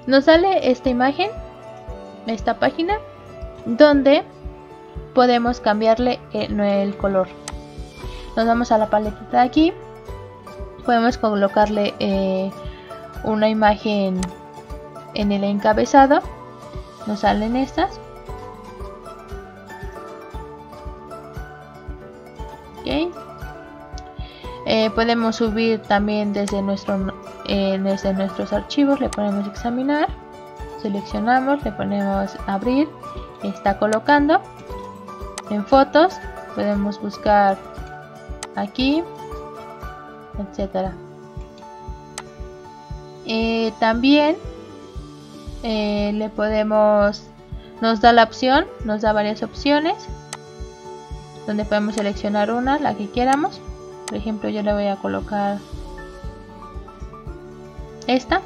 Nos sale esta imagen, esta página, donde podemos cambiarle el, color. Nos vamos a la paletita de aquí. Podemos colocarle eh, una imagen en el encabezado. Nos salen estas. Eh, podemos subir también desde, nuestro, eh, desde nuestros archivos. Le ponemos examinar. Seleccionamos, le ponemos abrir. Está colocando en fotos podemos buscar aquí etcétera. Eh, también eh, le podemos nos da la opción nos da varias opciones donde podemos seleccionar una la que queramos. Por ejemplo yo le voy a colocar esta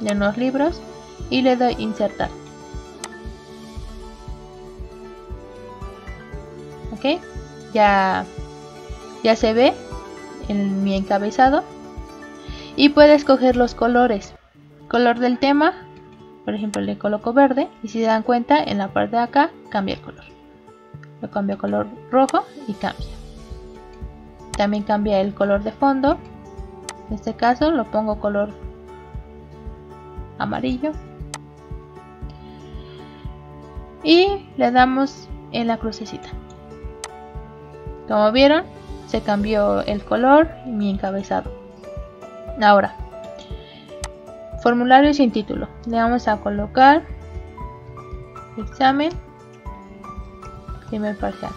de los libros y le doy insertar ya, ya se ve en mi encabezado y puede escoger los colores. Color del tema, por ejemplo le coloco verde y si se dan cuenta en la parte de acá cambia el color. Lo cambio color rojo y cambia. También cambia el color de fondo. En este caso lo pongo color amarillo. Y le damos en la crucecita. Como vieron, se cambió el color y mi encabezado. Ahora, formulario sin título. Le vamos a colocar examen primer parcial.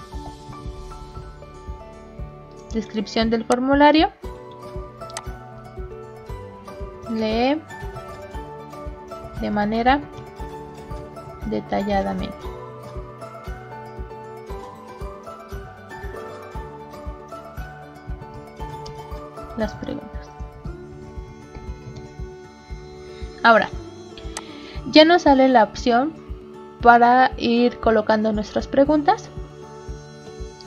Descripción del formulario. Lee de manera detalladamente. Las preguntas. Ahora, ya nos sale la opción para ir colocando nuestras preguntas.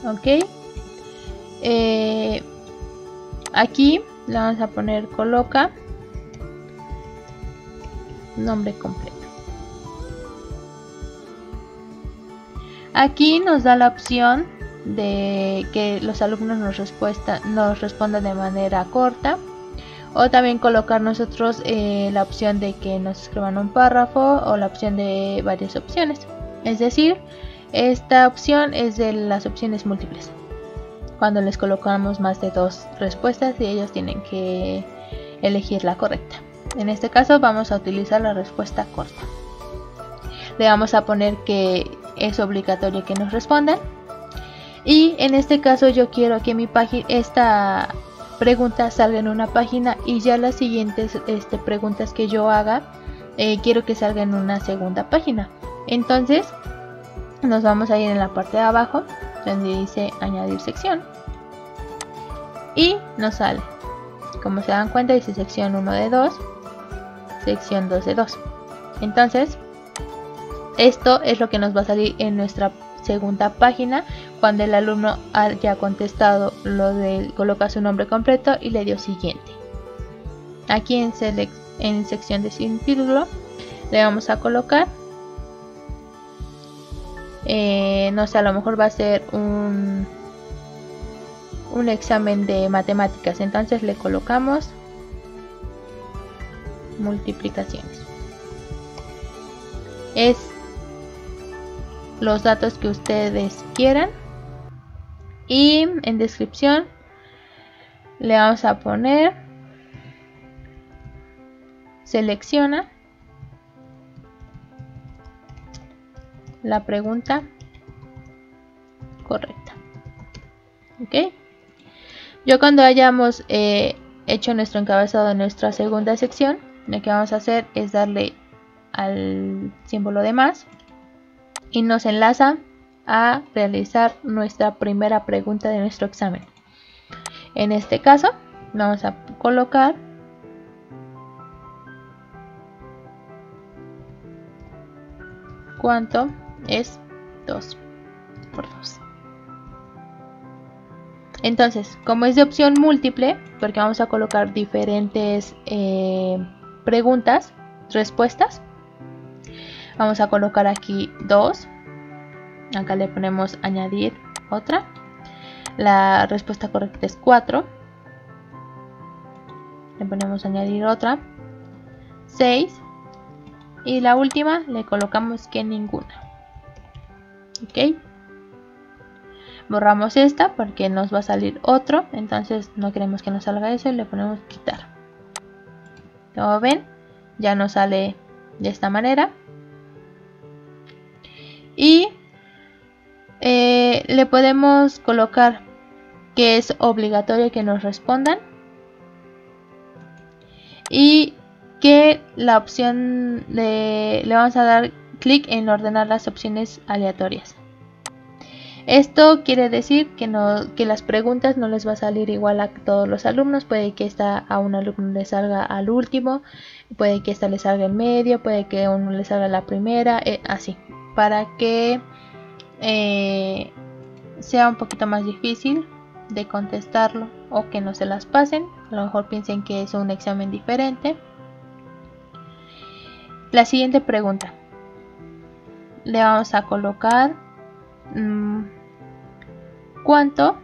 Ok. Eh, aquí le vamos a poner coloca nombre completo. Aquí nos da la opción de que los alumnos nos, nos respondan de manera corta o también colocar nosotros eh, la opción de que nos escriban un párrafo o la opción de varias opciones. Es decir, esta opción es de las opciones múltiples. Cuando les colocamos más de dos respuestas y ellos tienen que elegir la correcta. En este caso vamos a utilizar la respuesta corta. Le vamos a poner que es obligatorio que nos respondan. Y en este caso yo quiero que mi página, esta pregunta salga en una página y ya las siguientes este, preguntas que yo haga eh, quiero que salga en una segunda página. Entonces nos vamos a ir en la parte de abajo donde dice añadir sección y nos sale. Como se dan cuenta dice sección 1 de 2 sección 2 de 2. Entonces, esto es lo que nos va a salir en nuestra segunda página cuando el alumno haya contestado lo de coloca su nombre completo y le dio siguiente. Aquí en, en sección de sin título le vamos a colocar eh, no sé, a lo mejor va a ser un, un examen de matemáticas. Entonces le colocamos multiplicaciones. Es los datos que ustedes quieran. Y en descripción le vamos a poner selecciona la pregunta correcta. ¿Ok? Yo cuando hayamos eh, hecho nuestro encabezado en nuestra segunda sección, lo que vamos a hacer es darle al símbolo de más y nos enlaza a realizar nuestra primera pregunta de nuestro examen. En este caso vamos a colocar cuánto es 2 por 2. Entonces, como es de opción múltiple, porque vamos a colocar diferentes eh, preguntas, respuestas, vamos a colocar aquí 2. Acá le ponemos añadir otra. La respuesta correcta es 4. Le ponemos añadir otra. 6. Y la última le colocamos que ninguna ok borramos esta porque nos va a salir otro entonces no queremos que nos salga eso y le ponemos quitar como ven ya nos sale de esta manera y eh, le podemos colocar que es obligatorio que nos respondan y que la opción de, le vamos a dar clic en ordenar las opciones aleatorias. Esto quiere decir que, no, que las preguntas no les va a salir igual a todos los alumnos. Puede que esta a un alumno le salga al último, puede que esta le salga en medio, puede que a uno le salga la primera, eh, así. Para que eh, sea un poquito más difícil de contestarlo o que no se las pasen. A lo mejor piensen que es un examen diferente. La siguiente pregunta. Le vamos a colocar mmm, cuánto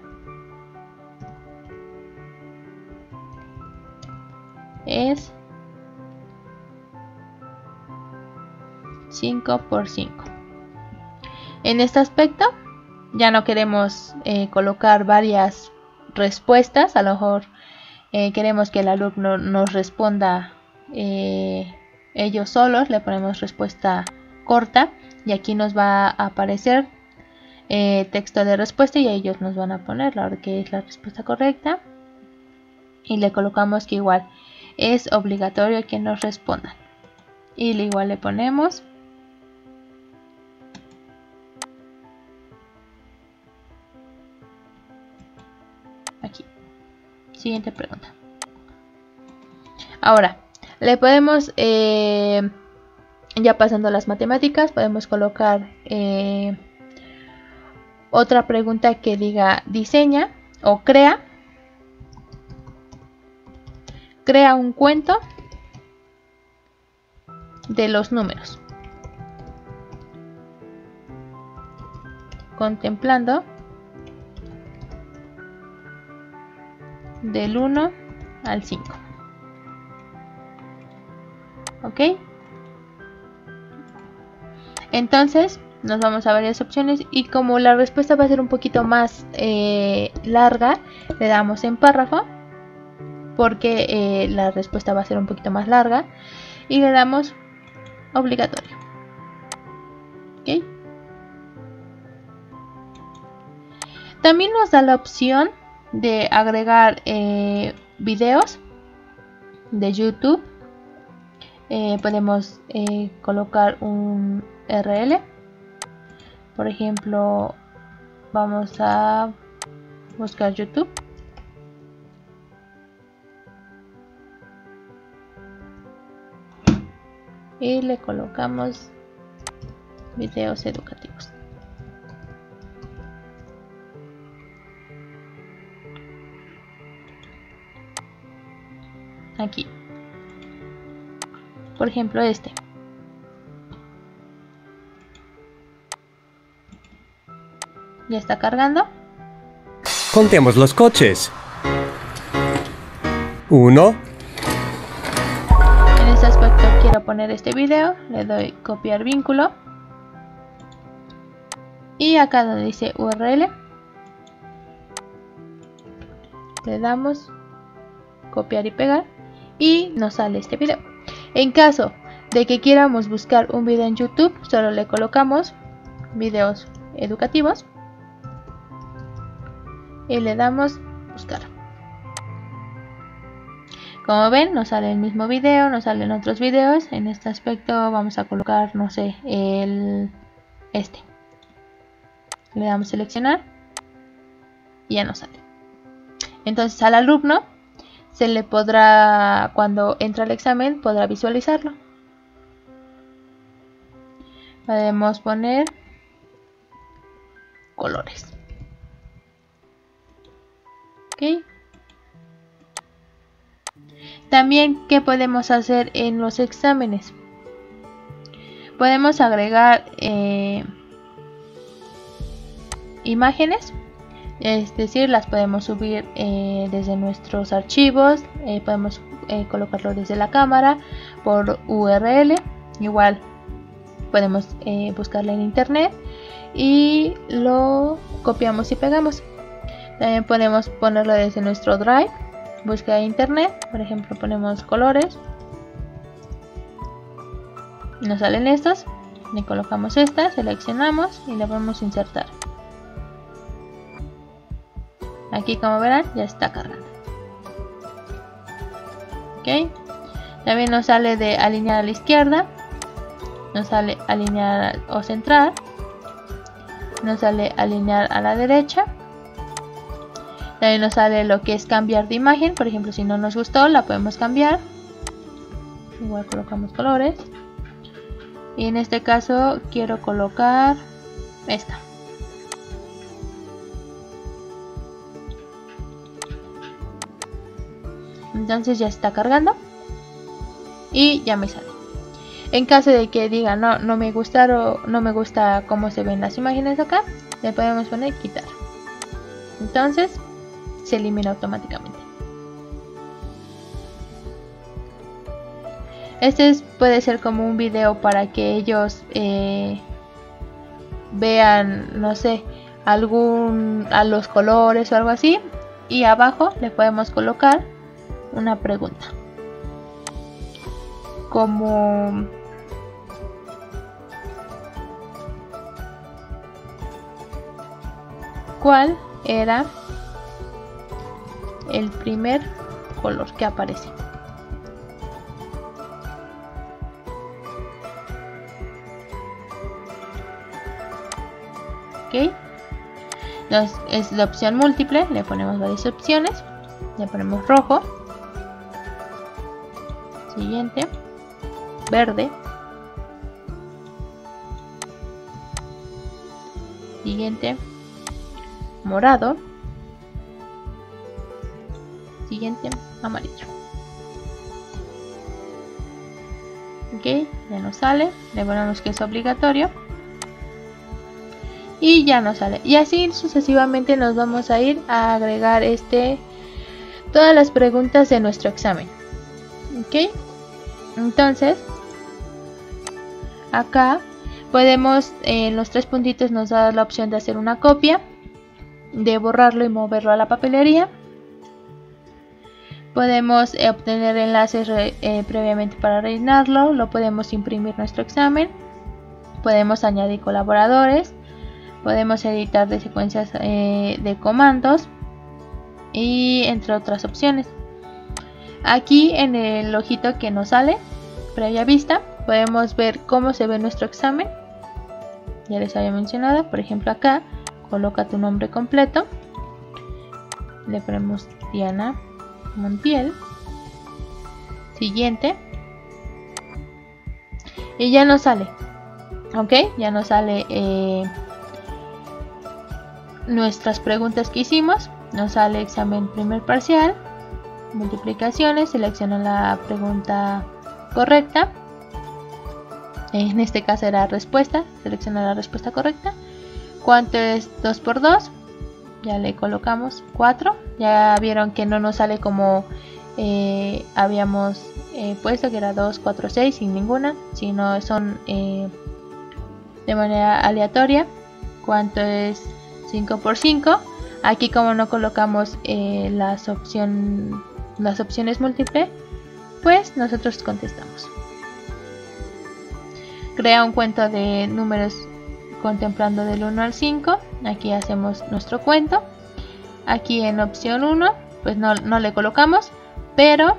es 5 por 5. En este aspecto ya no queremos eh, colocar varias respuestas, a lo mejor eh, queremos que el alumno nos responda eh, ellos solos, le ponemos respuesta corta y aquí nos va a aparecer texto de respuesta y ellos nos van a poner la que es la respuesta correcta. Y le colocamos que igual es obligatorio que nos respondan. Y igual le ponemos Siguiente pregunta. Ahora, le podemos, eh, ya pasando las matemáticas, podemos colocar eh, otra pregunta que diga diseña o crea. Crea un cuento de los números. Contemplando del 1 al 5. ¿Ok? Entonces nos vamos a varias opciones y como la respuesta va a ser un poquito más eh, larga, le damos en párrafo porque eh, la respuesta va a ser un poquito más larga y le damos obligatorio. ¿Ok? También nos da la opción de agregar eh, videos de YouTube. Eh, podemos eh, colocar un RL por ejemplo vamos a buscar YouTube. Y le colocamos videos educativos aquí. Por ejemplo, este. Ya está cargando. Contemos los coches. Uno. En este aspecto quiero poner este video. Le doy copiar vínculo. Y acá donde dice URL. Le damos copiar y pegar y nos sale este video. En caso de que quieramos buscar un video en YouTube, solo le colocamos videos educativos y le damos buscar. Como ven, nos sale el mismo video, nos salen otros videos. En este aspecto vamos a colocar, no sé, el este. Le damos seleccionar y ya nos sale. Entonces al alumno se le podrá, cuando entra al examen, podrá visualizarlo. Podemos poner colores. ¿Ok? También, ¿qué podemos hacer en los exámenes? Podemos agregar eh, imágenes es decir, las podemos subir eh, desde nuestros archivos, eh, podemos eh, colocarlo desde la cámara por URL, igual podemos buscarla en internet y lo copiamos y pegamos. También podemos ponerlo desde nuestro drive, búsqueda de internet, por ejemplo ponemos colores, nos salen estos, le colocamos esta, seleccionamos y le podemos insertar. Aquí como verán ya está cargando. Ok. También nos sale de alinear a la izquierda. Nos sale alinear o centrar. Nos sale alinear a la derecha. También nos sale lo que es cambiar de imagen. Por ejemplo, si no nos gustó, la podemos cambiar. Igual colocamos colores. Y en este caso quiero colocar esta. Entonces ya está cargando. Y ya me sale. En caso de que diga no no me gusta o no me gusta cómo se ven las imágenes acá le podemos poner quitar. Entonces se elimina automáticamente. Este puede ser como un video para que ellos eh, vean no sé algún a los colores o algo así. Y abajo le podemos colocar una pregunta. Como cuál era el primer color que aparece ok. Es la opción múltiple, le ponemos varias opciones, le ponemos rojo, siguiente, verde, siguiente, morado, siguiente, amarillo. Ok, ya nos sale, le ponemos que es obligatorio y ya nos sale. Y así sucesivamente nos vamos a ir a agregar este todas las preguntas de nuestro examen. ¿Ok? Entonces, acá podemos, en los tres puntitos nos da la opción de hacer una copia, de borrarlo y moverlo a la papelería. Podemos eh, obtener enlaces eh, previamente para rellenarlo, lo podemos imprimir nuestro examen, podemos añadir colaboradores, podemos editar de secuencias eh, de comandos y entre otras opciones aquí en el ojito que nos sale previa vista podemos ver cómo se ve nuestro examen. Ya les había mencionado por ejemplo acá coloca tu nombre completo. Le ponemos Diana Montiel. Siguiente. Y ya nos sale ok ya nos sale eh, nuestras preguntas que hicimos. Nos sale examen primer parcial, multiplicaciones, selecciona la pregunta correcta. En este caso era respuesta, selecciona la respuesta correcta. ¿Cuánto es 2 por 2? Ya le colocamos 4. Ya vieron que no nos sale como eh, habíamos eh, puesto, que era 2, 4, 6 sin ninguna, sino son eh, de manera aleatoria. ¿Cuánto es 5 por 5 aquí como no colocamos eh, las, opción, las opciones múltiples pues nosotros contestamos. Crea un cuento de números contemplando del 1 al 5 aquí hacemos nuestro cuento. Aquí en opción 1 pues no, le colocamos pero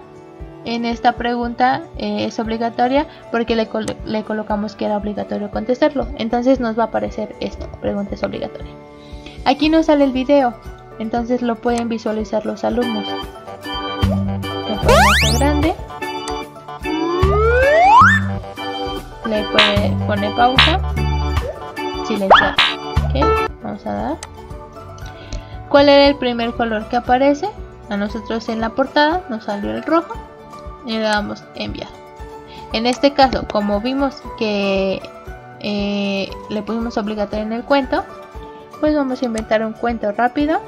en esta pregunta eh, es obligatoria porque le, le colocamos que era obligatorio contestarlo. Entonces nos va a aparecer esto pregunta es obligatoria. Aquí no sale el video, entonces lo pueden visualizar los alumnos. Grande. Le puede poner pausa. Silenciar. Vamos a dar. ¿Cuál era el primer color que aparece? A nosotros en la portada nos salió el rojo y le damos enviar. En este caso, como vimos que eh, le pusimos obligatorio en el cuento, pues vamos a inventar un cuento rápido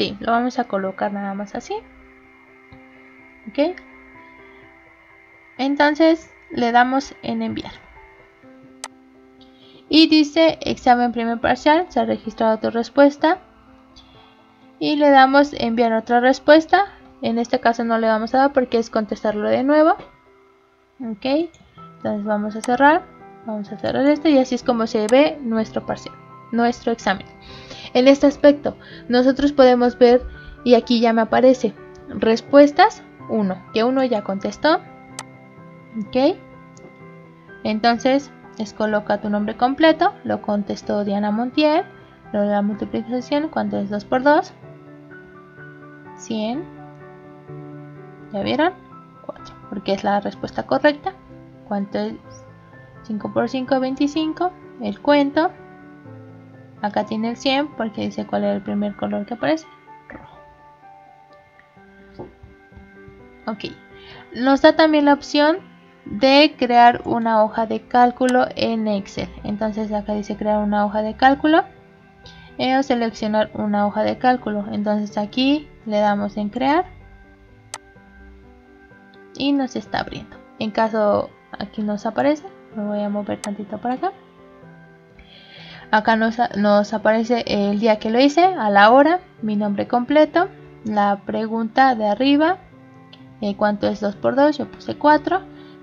así lo vamos a colocar nada más así ok entonces le damos en enviar y dice examen primer parcial se ha registrado tu respuesta y le damos enviar otra respuesta En este caso no le vamos a dar porque es contestarlo de nuevo. Ok, entonces vamos a cerrar. Vamos a cerrar esto y así es como se ve nuestro parcial, nuestro examen. En este aspecto, nosotros podemos ver, y aquí ya me aparece, respuestas 1, que uno ya contestó. Ok, entonces es coloca tu nombre completo, lo contestó Diana Montiel, lo de la multiplicación, ¿cuánto es 2 por 2? 100. ¿Ya vieron? 4, porque es la respuesta correcta. ¿Cuánto es 5 por 5? 25. El cuento. Acá tiene el 100 porque dice cuál es el primer color que aparece. Rojo. Ok. Nos da también la opción de crear una hoja de cálculo en Excel. Entonces acá dice crear una hoja de cálculo. O seleccionar una hoja de cálculo. Entonces aquí le damos en crear. Y nos está abriendo. En caso aquí nos aparece. Me voy a mover tantito para acá. Acá nos, nos aparece el día que lo hice, a la hora, mi nombre completo, la pregunta de arriba, eh, cuánto es 2 por 2, yo puse 4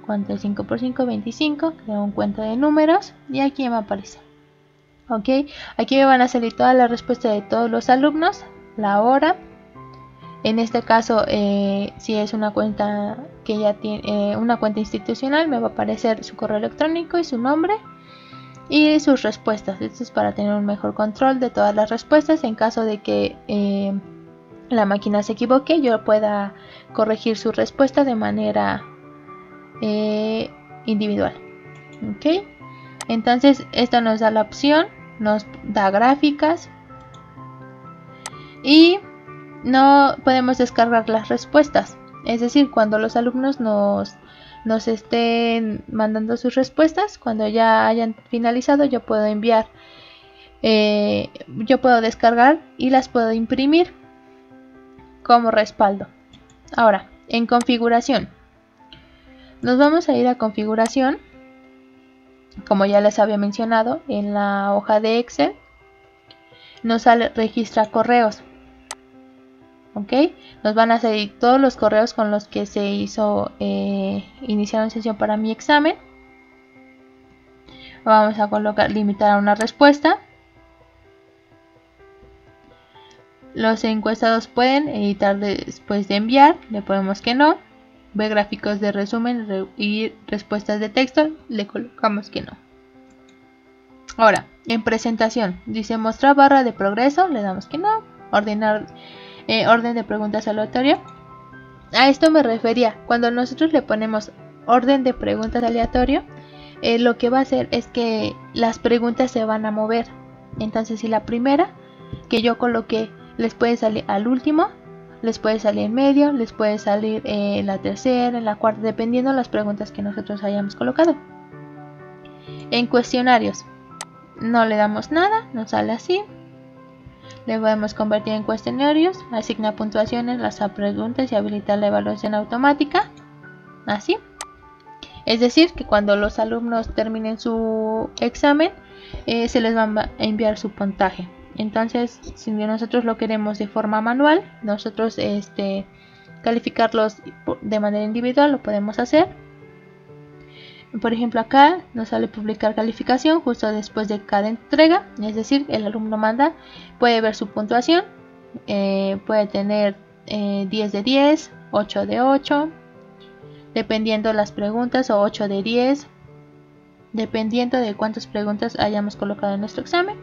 cuánto es 5 por 5, 25, creo un cuento de números y aquí me aparece. Ok, aquí me van a salir todas las respuestas de todos los alumnos, la hora. En este caso, eh, si es una cuenta que ya tiene eh, una cuenta institucional, me va a aparecer su correo electrónico y su nombre y sus respuestas. Esto es para tener un mejor control de todas las respuestas en caso de que eh, la máquina se equivoque, yo pueda corregir su respuesta de manera eh, individual. ¿Ok? Entonces, esto nos da la opción, nos da gráficas y no podemos descargar las respuestas. Es decir, cuando los alumnos nos, nos estén mandando sus respuestas, cuando ya hayan finalizado, yo puedo enviar, eh, yo puedo descargar y las puedo imprimir como respaldo. Ahora, en configuración. Nos vamos a ir a configuración, como ya les había mencionado, en la hoja de Excel nos sale registra correos. ¿Ok? Nos van a salir todos los correos con los que se hizo eh, iniciar una sesión para mi examen. Vamos a colocar limitar a una respuesta. Los encuestados pueden editar después de enviar, le ponemos que no ve gráficos de resumen y respuestas de texto, le colocamos que no. Ahora, en presentación, dice mostrar barra de progreso, le damos que no. Ordenar eh, orden de preguntas aleatorio. A esto me refería, cuando nosotros le ponemos orden de preguntas aleatorio, eh, lo que va a hacer es que las preguntas se van a mover. Entonces, si la primera que yo coloqué les puede salir al último, les puede salir en medio, les puede salir en la tercera, en la cuarta, dependiendo de las preguntas que nosotros hayamos colocado. En cuestionarios, no le damos nada, nos sale así. Le podemos convertir en cuestionarios, asigna puntuaciones, las preguntas y habilitar la evaluación automática. Así. Es decir, que cuando los alumnos terminen su examen, eh, se les va a enviar su puntaje. Entonces, si nosotros lo queremos de forma manual, nosotros este, calificarlos de manera individual lo podemos hacer. Por ejemplo, acá nos sale publicar calificación justo después de cada entrega, es decir, el alumno manda, puede ver su puntuación, eh, puede tener 10 eh, de 10, 8 de 8, dependiendo las preguntas, o 8 de 10, dependiendo de cuántas preguntas hayamos colocado en nuestro examen.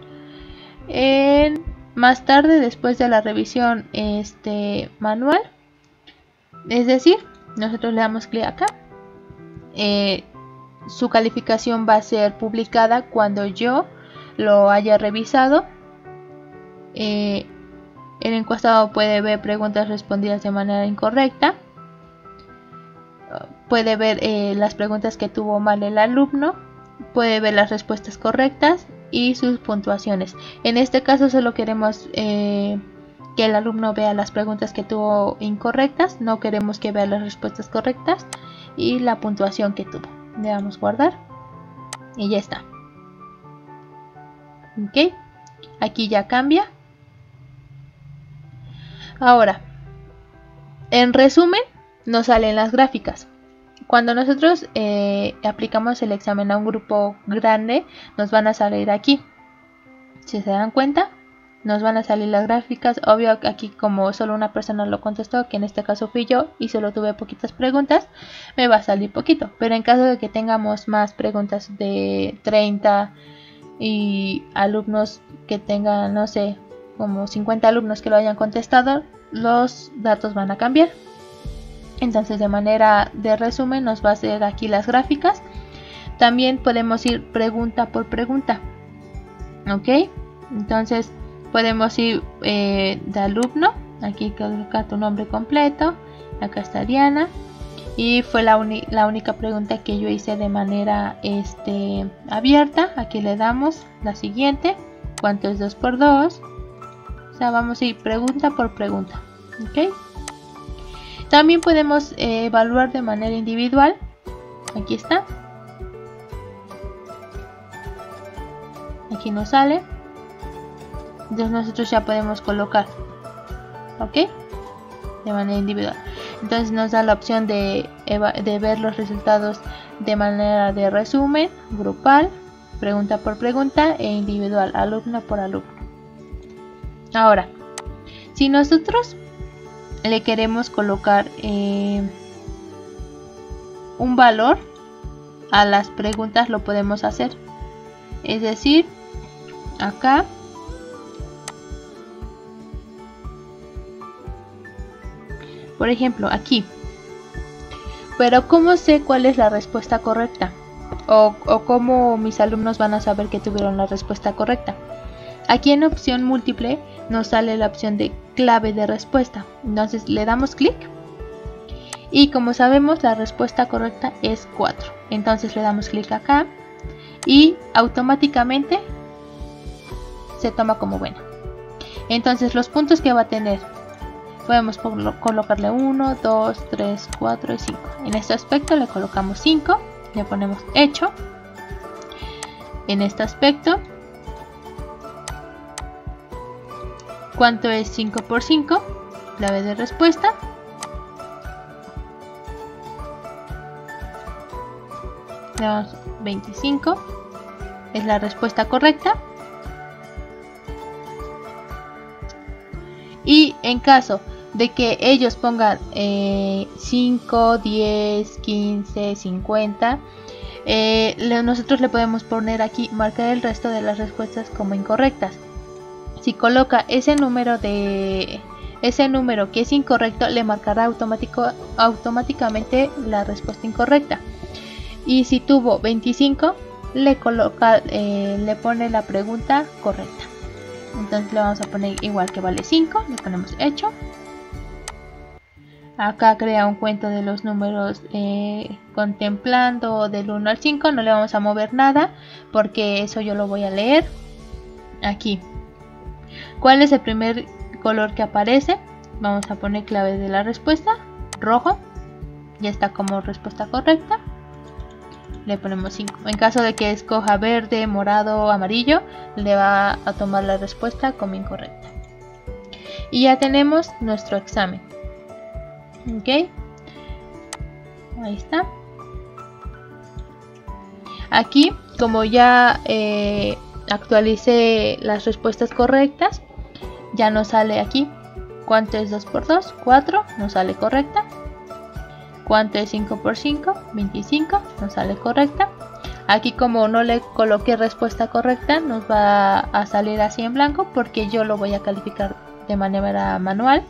Más tarde después de la revisión este manual es decir nosotros le damos clic acá eh, su calificación va a ser publicada cuando yo lo haya revisado eh, el encuestado puede ver preguntas respondidas de manera incorrecta puede ver eh, las preguntas que tuvo mal el alumno puede ver las respuestas correctas y sus puntuaciones. En este caso solo queremos eh, que el alumno vea las preguntas que tuvo incorrectas, no queremos que vea las respuestas correctas y la puntuación que tuvo. Le damos guardar y ya está. Ok, aquí ya cambia. Ahora, En resumen, nos salen las gráficas. Cuando nosotros eh, aplicamos el examen a un grupo grande, nos van a salir aquí. Si se dan cuenta, nos van a salir las gráficas. Obvio aquí como solo una persona lo contestó, que en este caso fui yo y solo tuve poquitas preguntas, me va a salir poquito. Pero en caso de que tengamos más preguntas de 30 y alumnos que tengan, no sé, como 50 alumnos que lo hayan contestado, los datos van a cambiar. Entonces de manera de resumen nos va a hacer aquí las gráficas. También podemos ir pregunta por pregunta. ¿Ok? Entonces podemos ir eh, de alumno, aquí coloca tu nombre completo, acá está Diana, y fue la, única pregunta que yo hice de manera este, abierta, aquí le damos la siguiente, ¿cuánto es 2 por 2? O sea, vamos a ir pregunta por pregunta, ¿ok? También podemos eh, evaluar de manera individual, aquí está, aquí nos sale entonces nosotros ya podemos colocar ok de manera individual. Entonces nos da la opción de, de ver los resultados de manera de resumen grupal pregunta por pregunta e individual alumno por alumno. Ahora si nosotros le queremos colocar eh, un valor a las preguntas lo podemos hacer. Es decir acá Por ejemplo, aquí. Pero ¿cómo sé cuál es la respuesta correcta? O, cómo mis alumnos van a saber que tuvieron la respuesta correcta. Aquí en opción múltiple nos sale la opción de clave de respuesta. Entonces le damos clic. Y como sabemos la respuesta correcta es 4. Entonces le damos clic acá. Y automáticamente se toma como buena. Entonces los puntos que va a tener podemos colocarle 1, 2, 3, 4 y 5. En este aspecto le colocamos 5, le ponemos hecho. En este aspecto, ¿cuánto es 5 por 5? Clave de respuesta. Le damos 25, es la respuesta correcta. Y en caso de que ellos pongan 5, 10, 15, 50. nosotros le podemos poner aquí marcar el resto de las respuestas como incorrectas. Si coloca ese número de ese número que es incorrecto, le marcará automático, automáticamente la respuesta incorrecta. Y si tuvo 25, le coloca, eh, le pone la pregunta correcta. Entonces le vamos a poner igual que vale 5, le ponemos hecho Acá crea un cuento de los números eh, contemplando del 1 al 5. No le vamos a mover nada porque eso yo lo voy a leer aquí. ¿Cuál es el primer color que aparece? Vamos a poner clave de la respuesta. Rojo. Ya está como respuesta correcta. Le ponemos 5. En caso de que escoja verde, morado amarillo, le va a tomar la respuesta como incorrecta. Y ya tenemos nuestro examen ok. Ahí está. Aquí como ya eh, actualicé las respuestas correctas ya nos sale aquí. Cuánto es 2 por 2 4 nos sale correcta. Cuánto es 5 por 5 25 nos sale correcta. Aquí como no le coloqué respuesta correcta nos va a salir así en blanco porque yo lo voy a calificar de manera manual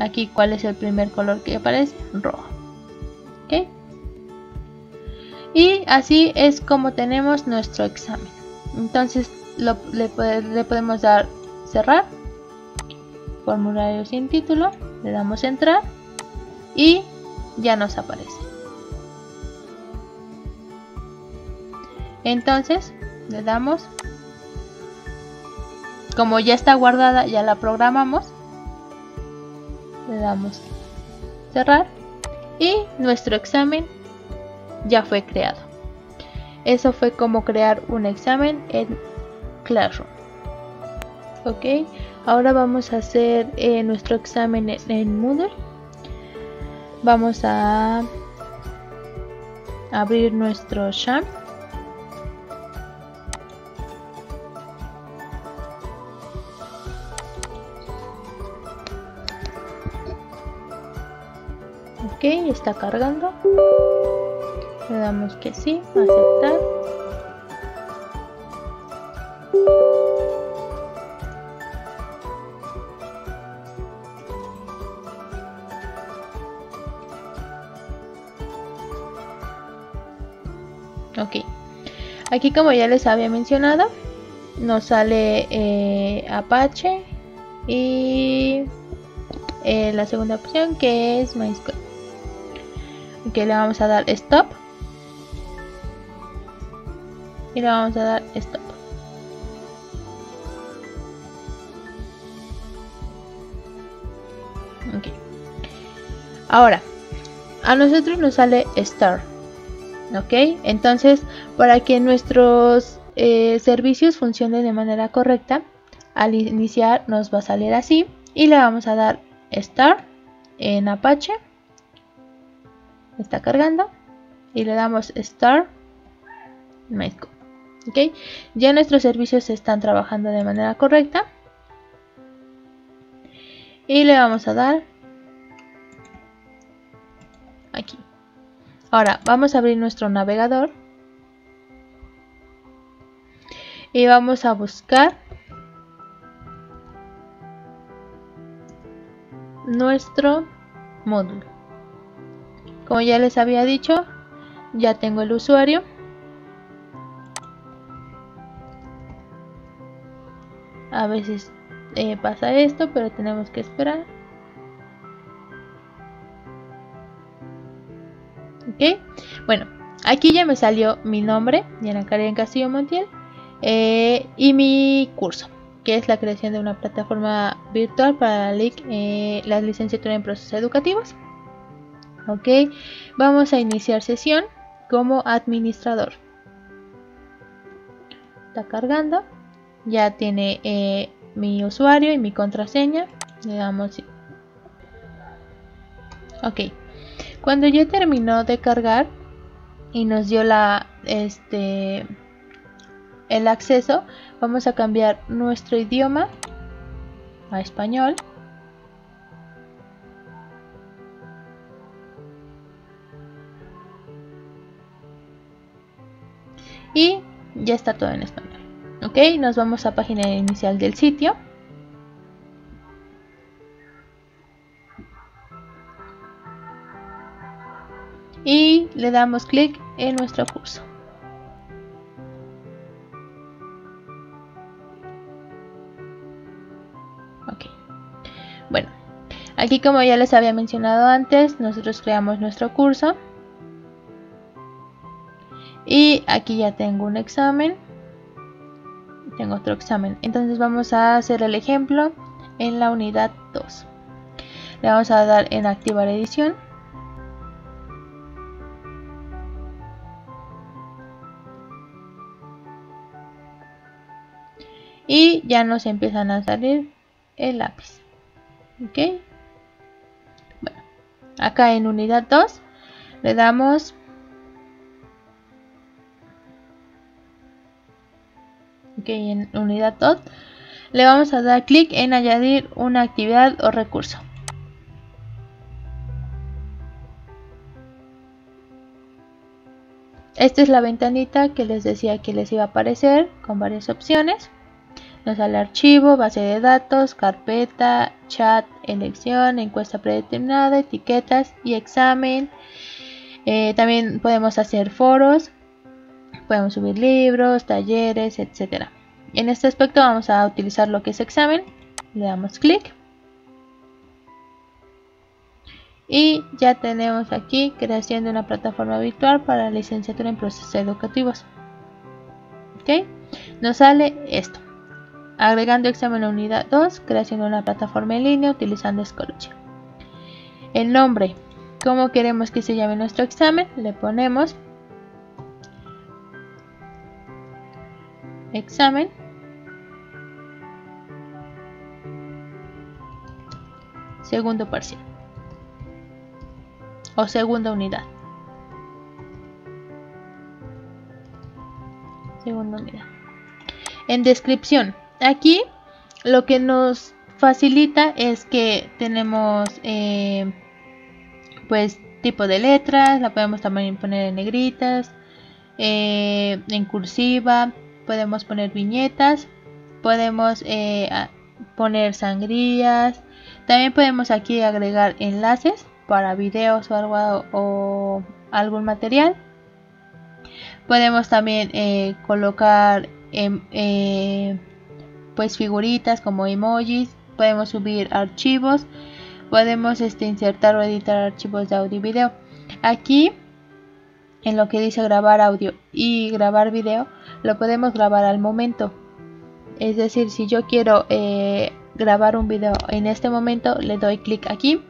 Aquí, ¿cuál es el primer color que aparece? Rojo. Y así es como tenemos nuestro examen. Entonces le, le, podemos dar cerrar. Formulario sin título. Le damos entrar. Y ya nos aparece. Entonces le damos. Como ya está guardada, ya la programamos le damos cerrar y nuestro examen ya fue creado. Eso fue como crear un examen en Classroom. Ok, ahora vamos a hacer eh, nuestro examen en, Moodle. vamos a abrir nuestro sham ok está cargando. Le damos que sí aceptar. Ok. Aquí como ya les había mencionado nos sale eh, Apache y eh, la segunda opción que es MySQL ok le vamos a dar stop. Y le vamos a dar stop. Ok. Ahora a nosotros nos sale start ok entonces para que nuestros eh, servicios funcionen de manera correcta al iniciar nos va a salir así y le vamos a dar start en apache está cargando. Y le damos start. MySQL ok. Ya nuestros servicios están trabajando de manera correcta. Y le vamos a dar aquí. Ahora vamos a abrir nuestro navegador. Y vamos a buscar nuestro módulo. Como ya les había dicho, ya tengo el usuario. A veces eh, pasa esto, pero tenemos que esperar. Bueno, aquí ya me salió mi nombre, Diana Karen Castillo Montiel, eh, y mi curso, que es la creación de una plataforma virtual para la, eh, la licenciatura en procesos educativos. Ok, vamos a iniciar sesión como administrador. Está cargando, ya tiene eh, mi usuario y mi contraseña. Le damos. Ok, cuando ya terminó de cargar y nos dio la este el acceso, vamos a cambiar nuestro idioma a español. Y ya está todo en español. Ok, nos vamos a página inicial del sitio. y le damos clic en nuestro curso. Ok. Bueno, aquí como ya les había mencionado antes, nosotros creamos nuestro curso. Y aquí ya tengo un examen. Tengo otro examen. Entonces vamos a hacer el ejemplo en la unidad 2. Le vamos a dar en activar edición. y ya nos empiezan a salir el lápiz ok bueno acá en unidad 2 le damos ok en unidad 2 le vamos a dar clic en añadir una actividad o recurso. Esta es la ventanita que les decía que les iba a aparecer con varias opciones. Nos sale archivo, base de datos, carpeta, chat, elección, encuesta predeterminada, etiquetas y examen. Eh, también podemos hacer foros, podemos subir libros, talleres, etc. En este aspecto vamos a utilizar lo que es examen. Le damos clic. Y ya tenemos aquí creación de una plataforma virtual para la licenciatura en procesos educativos. ¿Ok? Nos sale esto agregando examen a unidad 2, creación de una plataforma en línea utilizando Schoology. El nombre, ¿cómo queremos que se llame nuestro examen? Le ponemos examen segundo parcial. o segunda unidad. Segunda unidad. En descripción, aquí lo que nos facilita es que tenemos eh, pues tipo de letras, la podemos también poner en negritas, eh, en cursiva, podemos poner viñetas, podemos eh, poner sangrías, también podemos aquí agregar enlaces para videos o algo o algún material. Podemos también eh, colocar em, pues figuritas como emojis, podemos subir archivos, podemos este, insertar o editar archivos de audio y video. Aquí en lo que dice grabar audio y grabar video lo podemos grabar al momento. Es decir si yo quiero eh, grabar un video en este momento le doy clic aquí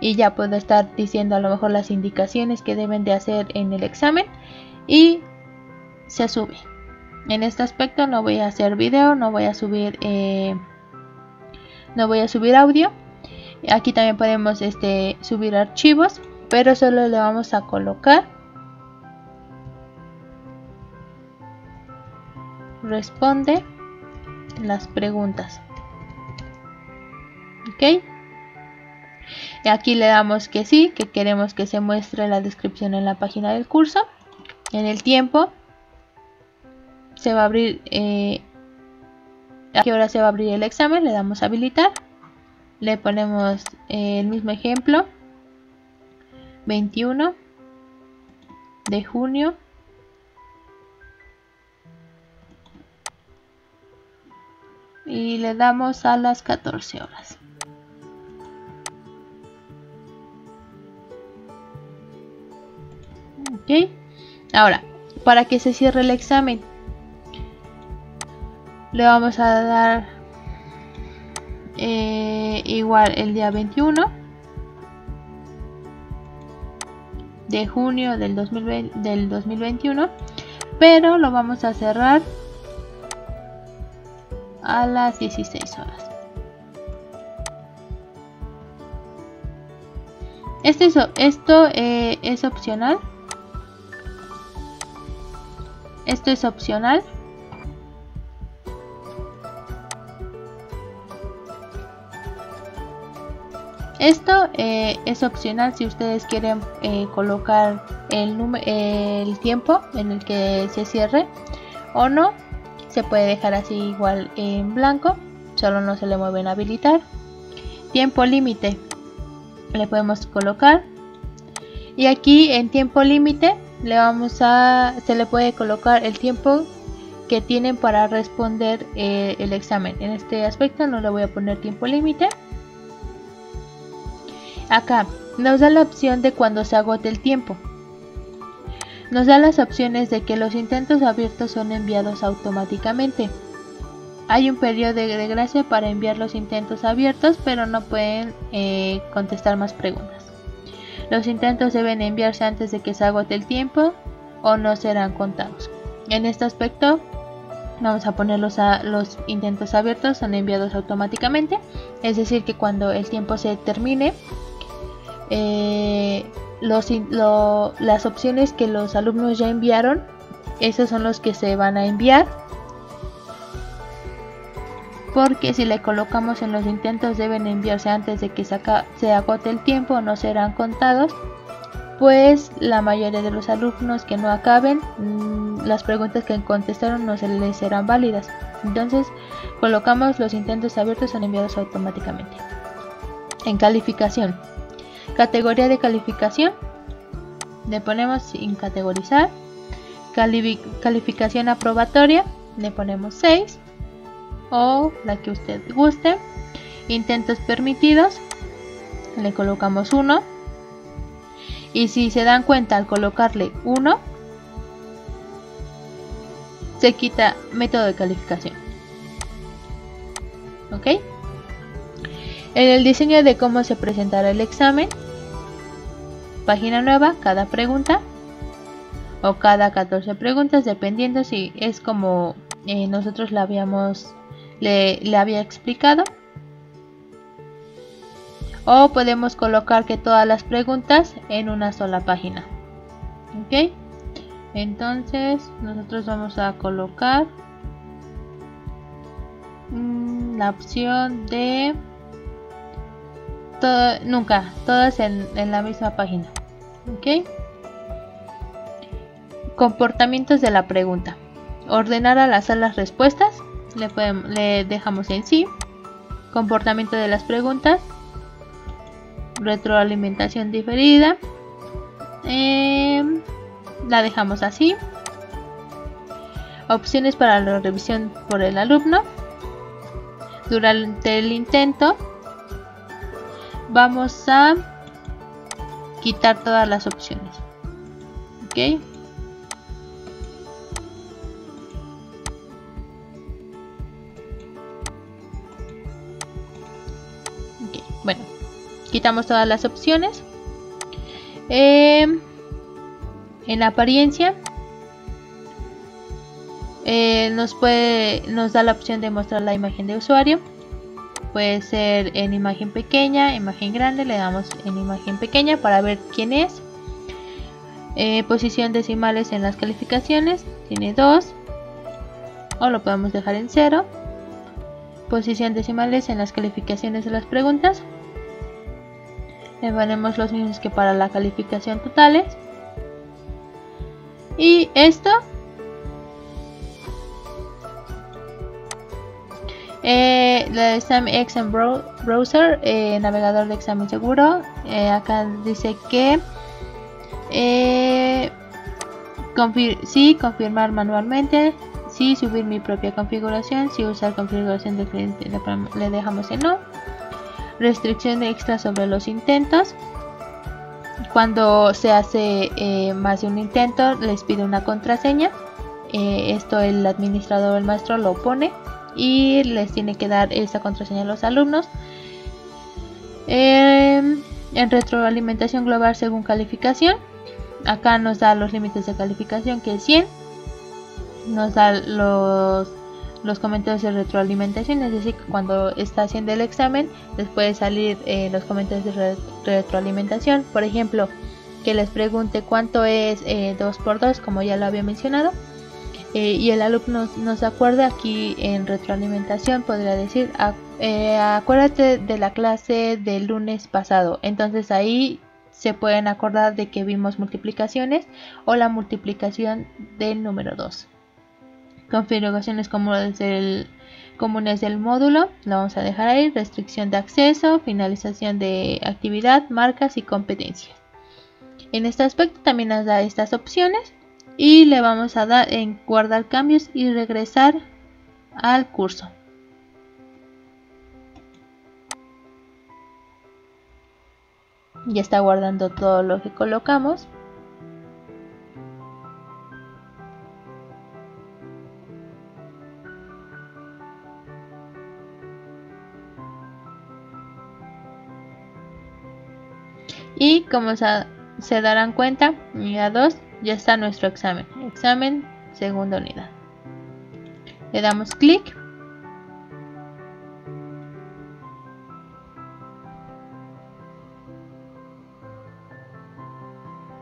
y ya puedo estar diciendo a lo mejor las indicaciones que deben de hacer en el examen y se sube. En este aspecto no voy a hacer video no voy a subir eh, no voy a subir audio. Aquí también podemos este, subir archivos pero solo le vamos a colocar responde las preguntas. ¿Ok? Y aquí le damos que sí, que queremos que se muestre la descripción en la página del curso. En el tiempo se va a abrir, eh, a qué hora se va a abrir el examen, le damos a habilitar. Le ponemos el mismo ejemplo, 21 de junio y le damos a las 14 horas. Ok, ahora para que se cierre el examen le vamos a dar eh, igual el día 21 de junio del, 2020, del 2021 pero lo vamos a cerrar a las 16 horas. Este esto eh, es opcional. Esto es opcional. Esto eh, es opcional si ustedes quieren eh, colocar el, el tiempo en el que se cierre o no se puede dejar así igual en blanco solo no se le mueven habilitar. Tiempo límite le podemos colocar. Y aquí en tiempo límite le vamos a se le puede colocar el tiempo que tienen para responder eh, el examen. En este aspecto no le voy a poner tiempo límite. Acá nos da la opción de cuando se agote el tiempo nos da las opciones de que los intentos abiertos son enviados automáticamente. Hay un periodo de gracia para enviar los intentos abiertos, pero no pueden eh, contestar más preguntas. Los intentos deben enviarse antes de que se agote el tiempo o no serán contados. En este aspecto, vamos a poner los, los intentos abiertos son enviados automáticamente, es decir, que cuando el tiempo se termine, eh, las opciones que los alumnos ya enviaron, esos son los que se van a enviar. Porque si le colocamos en los intentos deben enviarse antes de que se, se agote el tiempo, no serán contados. Pues la mayoría de los alumnos que no acaben, mm, las preguntas que contestaron no se les serán válidas. Entonces colocamos los intentos abiertos son enviados automáticamente. En calificación. Categoría de calificación. Le ponemos sin categorizar. calificación aprobatoria. Le ponemos 6. O la que usted guste. Intentos permitidos. Le colocamos 1. Y si se dan cuenta al colocarle 1, se quita método de calificación. ¿Ok? En el diseño de cómo se presentará el examen, página nueva, cada pregunta o cada 14 preguntas, dependiendo si es como eh, nosotros la habíamos le, le había explicado. o podemos colocar que todas las preguntas en una sola página ok entonces nosotros vamos a colocar mm, la opción de nunca todas en, la misma página ok comportamientos de la pregunta. Ordenar al azar las respuestas. Le, le dejamos en sí. Comportamiento de las preguntas. Retroalimentación diferida. Em, la dejamos así. Opciones para la revisión por el alumno. Durante el intento vamos a quitar todas las opciones. Ok bueno quitamos todas las opciones. Eh, en apariencia eh, nos da la opción de mostrar la imagen de usuario puede ser en imagen pequeña imagen grande le damos en imagen pequeña para ver quién es. Eh, posición decimales en las calificaciones tiene 2 o lo podemos dejar en 0 posición decimales en las calificaciones de las preguntas. Le ponemos los mismos que para la calificación totales. Y esto eh, la examen exam browser eh, navegador de examen seguro eh, acá dice que eh, sí confirmar manualmente sí subir mi propia configuración si usar configuración del cliente le dejamos en no restricción extra sobre los intentos. Cuando se hace más de un intento, les pide una contraseña. Esto el administrador el maestro lo pone y les tiene que dar esa contraseña a los alumnos. Em, en retroalimentación global según calificación, acá nos da los límites de calificación que es 100. Nos da los los comentarios de retroalimentación, es decir, cuando está haciendo el examen les puede salir eh, los comentarios de retroalimentación, por ejemplo, que les pregunte cuánto es 2 eh, por 2 como ya lo había mencionado, eh, y el alumno no se acuerda aquí en retroalimentación podría decir acuérdate de la clase del lunes pasado. Entonces ahí se pueden acordar de que vimos multiplicaciones o la multiplicación del número 2 configuraciones comunes del, comunes del módulo, lo vamos a dejar ahí, restricción de acceso, finalización de actividad, marcas y competencias. En este aspecto también nos da estas opciones y le vamos a dar en guardar cambios y regresar al curso. Ya está guardando todo lo que colocamos. y como se, darán cuenta, unidad 2 ya está nuestro examen, examen segunda unidad. Le damos clic.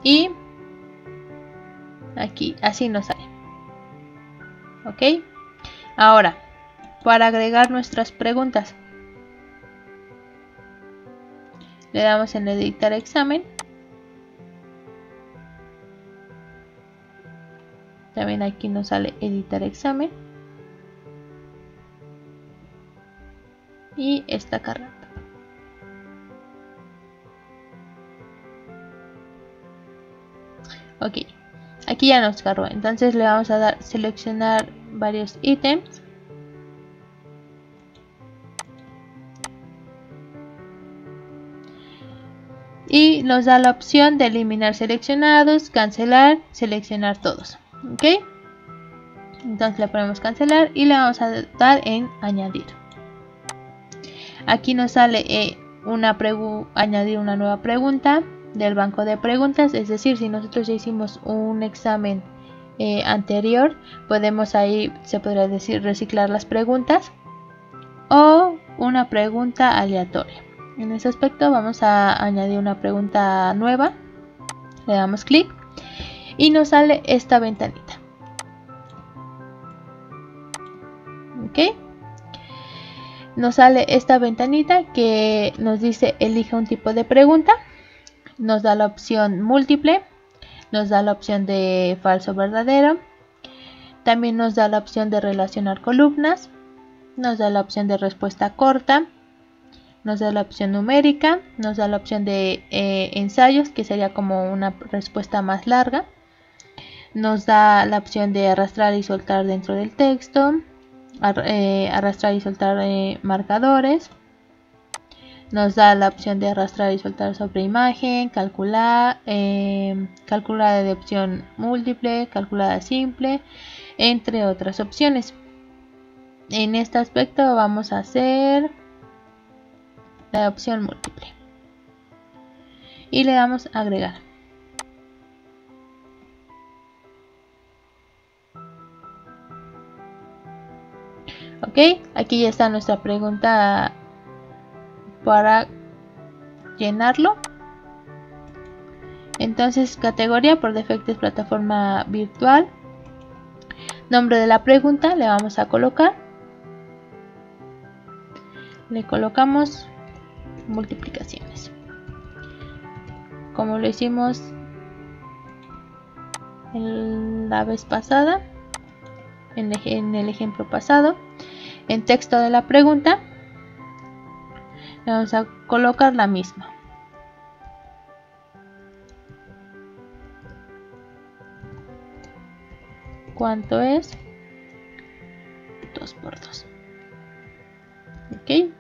Y aquí, así nos sale. ¿Ok? Ahora, para agregar nuestras preguntas, le damos en editar examen también aquí nos sale editar examen. Y está cargando ok aquí ya nos cargó. Entonces le vamos a dar seleccionar varios ítems. Y nos da la opción de eliminar seleccionados, cancelar, seleccionar todos. ¿Ok? Entonces le ponemos cancelar y le vamos a dar en añadir. Aquí nos sale eh, una añadir una nueva pregunta del banco de preguntas. Es decir, si nosotros ya hicimos un examen eh, anterior, podemos ahí, se podría decir, reciclar las preguntas o una pregunta aleatoria. En ese aspecto vamos a añadir una pregunta nueva. Le damos clic y nos sale esta ventanita. ¿Ok? Nos sale esta ventanita que nos dice elija un tipo de pregunta. Nos da la opción múltiple. Nos da la opción de falso verdadero. También nos da la opción de relacionar columnas. Nos da la opción de respuesta corta nos da la opción numérica, nos da la opción de eh, ensayos, que sería como una respuesta más larga, nos da la opción de arrastrar y soltar dentro del texto, eh, arrastrar y soltar eh, marcadores, nos da la opción de arrastrar y soltar sobre imagen, calcular, calculada de opción múltiple, calculada simple, entre otras opciones. En este aspecto vamos a hacer la opción múltiple. Y le damos a agregar. Ok, aquí ya está nuestra pregunta para llenarlo. Entonces, categoría por defecto es plataforma virtual. Nombre de la pregunta le vamos a colocar. Le colocamos multiplicaciones. Como lo hicimos la vez pasada, en, el ejemplo pasado, en texto de la pregunta, vamos a colocar la misma. ¿Cuánto es? 2 por 2. ¿Ok?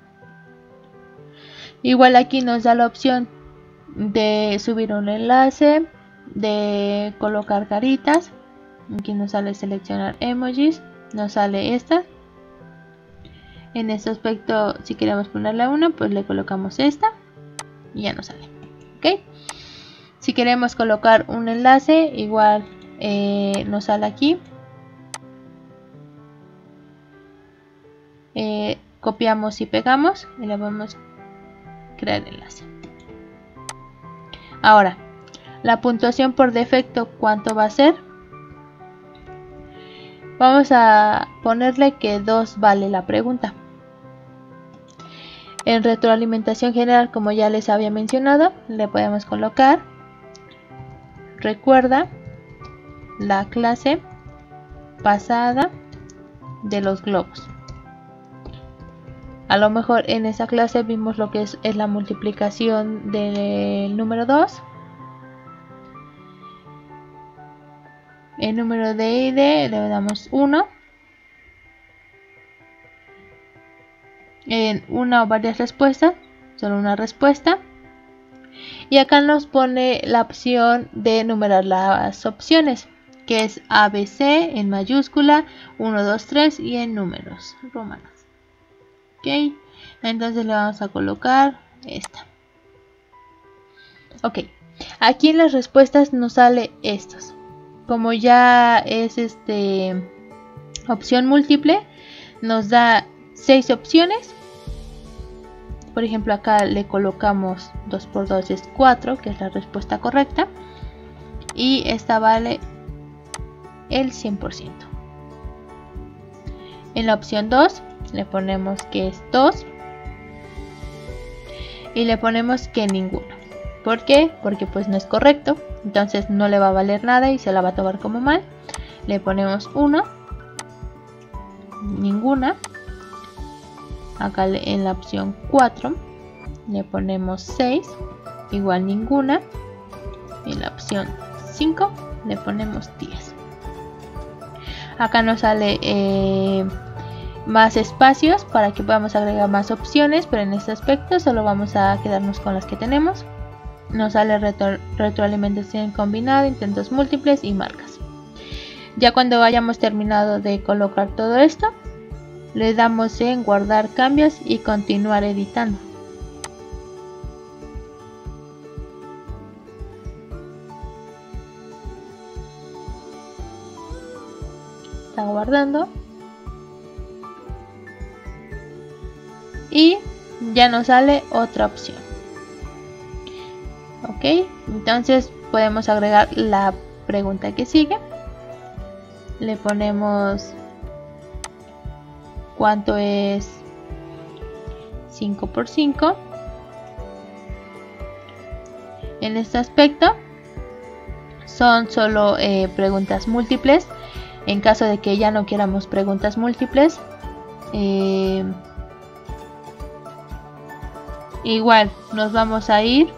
Igual aquí nos da la opción de subir un enlace, de colocar caritas. Aquí nos sale seleccionar emojis, nos sale esta. En este aspecto, si queremos ponerle una, pues le colocamos esta y ya nos sale. ¿Ok? Si queremos colocar un enlace, igual eh, nos sale aquí. Eh, copiamos y pegamos y le vamos crear enlace. Ahora, la puntuación por defecto, ¿cuánto va a ser? Vamos a ponerle que 2 vale la pregunta. En retroalimentación general, como ya les había mencionado, le podemos colocar recuerda la clase pasada de los globos. A lo mejor en esa clase vimos lo que es, la multiplicación del número 2. El número de ID le damos 1. En una o varias respuestas, solo una respuesta. Y acá nos pone la opción de numerar las opciones, que es ABC en mayúscula, 1, 2, 3 y en números romanos. Ok entonces le vamos a colocar esta. Ok aquí en las respuestas nos sale estos como ya es este opción múltiple nos da seis opciones por ejemplo acá le colocamos 2 por 2 es 4 que es la respuesta correcta y esta vale el 100% en la opción 2 le ponemos que es 2 y le ponemos que ninguno. ¿Por qué? Porque pues no es correcto, entonces no le va a valer nada y se la va a tomar como mal. Le ponemos 1, ninguna. Acá en la opción 4 le ponemos 6, igual ninguna. En la opción 5 le ponemos 10. Acá nos sale eh, más espacios para que podamos agregar más opciones, pero en este aspecto solo vamos a quedarnos con las que tenemos. Nos sale retroalimentación combinada, intentos múltiples y marcas. Ya cuando hayamos terminado de colocar todo esto, le damos en guardar cambios y continuar editando. Está guardando. ya nos sale otra opción. Ok, entonces podemos agregar la pregunta que sigue. Le ponemos cuánto es 5 por 5. En este aspecto son solo eh, preguntas múltiples. En caso de que ya no queramos preguntas múltiples, eh, igual nos vamos a ir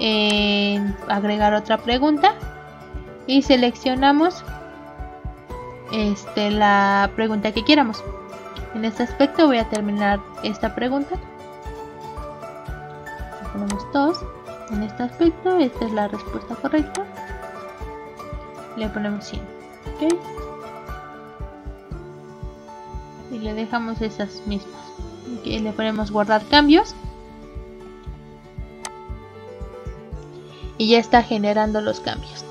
en agregar otra pregunta y seleccionamos este, la pregunta que quieramos. En este aspecto voy a terminar esta pregunta. ponemos dos. En este aspecto, esta es la respuesta correcta. Le ponemos 100. Y le dejamos esas mismas. le ponemos guardar cambios. Y ya está generando los cambios.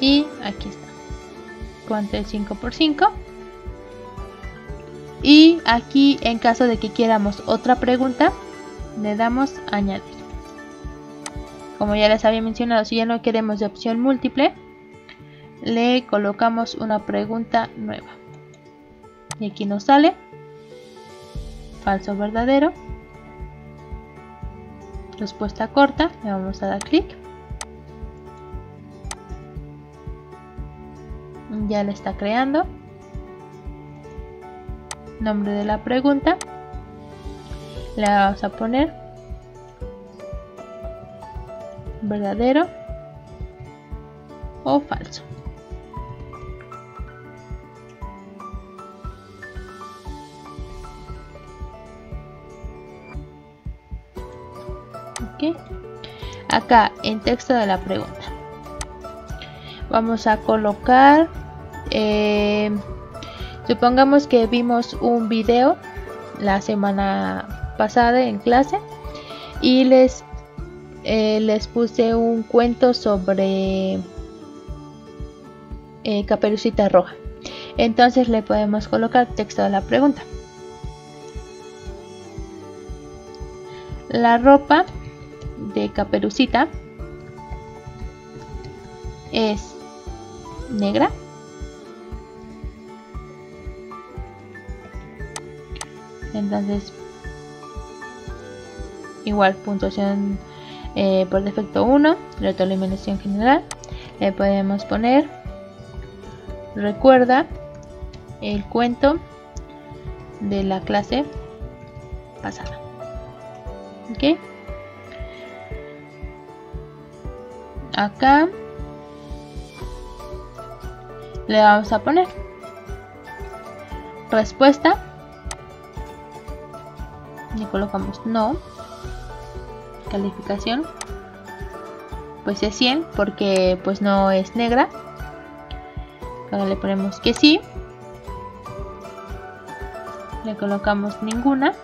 Y aquí está. Cuánto es 5 por 5 y aquí en caso de que quieramos otra pregunta le damos añadir. Como ya les había mencionado si ya no queremos de opción múltiple le colocamos una pregunta nueva. Y aquí nos sale falso verdadero. Respuesta corta le vamos a dar clic ya le está creando. Nombre de la pregunta. Le vamos a poner. Verdadero o falso acá en texto de la pregunta. Vamos a colocar eh, supongamos que vimos un video la semana pasada en clase y les eh, les puse un cuento sobre eh, caperucita roja. Entonces le podemos colocar texto de la pregunta. La ropa de caperucita es negra entonces igual puntuación eh, por defecto 1 retroalimentación general le podemos poner recuerda el cuento de la clase pasada ok acá le vamos a poner respuesta y colocamos no. Calificación pues es 100 porque pues no es negra. Ahora le ponemos que sí. Le colocamos ninguna.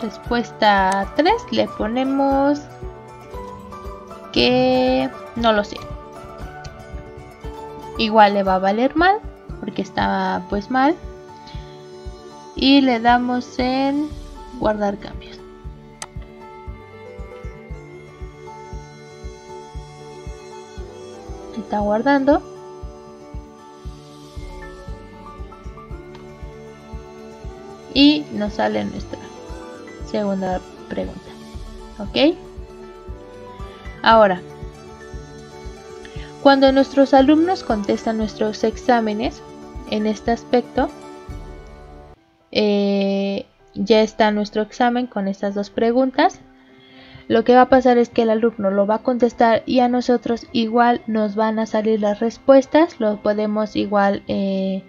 Respuesta 3 le ponemos que no lo sé. Igual le va a valer mal porque está pues mal. Y le damos en guardar cambios. Está guardando. Y nos sale nuestra segunda pregunta. ¿Ok? Ahora, cuando nuestros alumnos contestan nuestros exámenes en este aspecto, eh, ya está nuestro examen con estas dos preguntas. Lo que va a pasar es que el alumno lo va a contestar y a nosotros igual nos van a salir las respuestas. Lo podemos igual eh,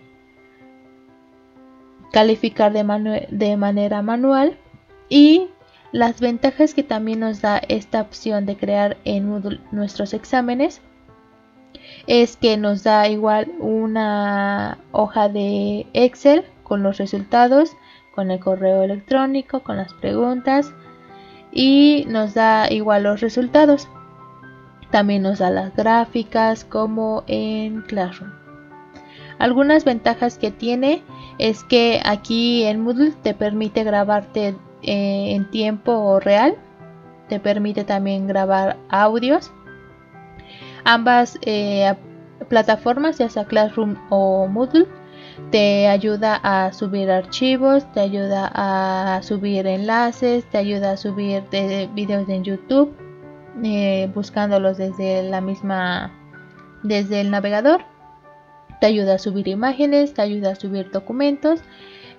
calificar de, de manera manual. Y las ventajas que también nos da esta opción de crear en Moodle nuestros exámenes es que nos da igual una hoja de Excel con los resultados con el correo electrónico, con las preguntas y nos da igual los resultados. También usa las gráficas como en Classroom. Algunas ventajas que tiene es que aquí en Moodle te permite grabarte eh, en tiempo real. Te permite también grabar audios. Ambas eh, plataformas, ya sea Classroom o Moodle, te ayuda a subir archivos, te ayuda a subir enlaces, te ayuda a subir videos en YouTube, eh, buscándolos desde la misma, desde el navegador. Te ayuda a subir imágenes, te ayuda a subir documentos,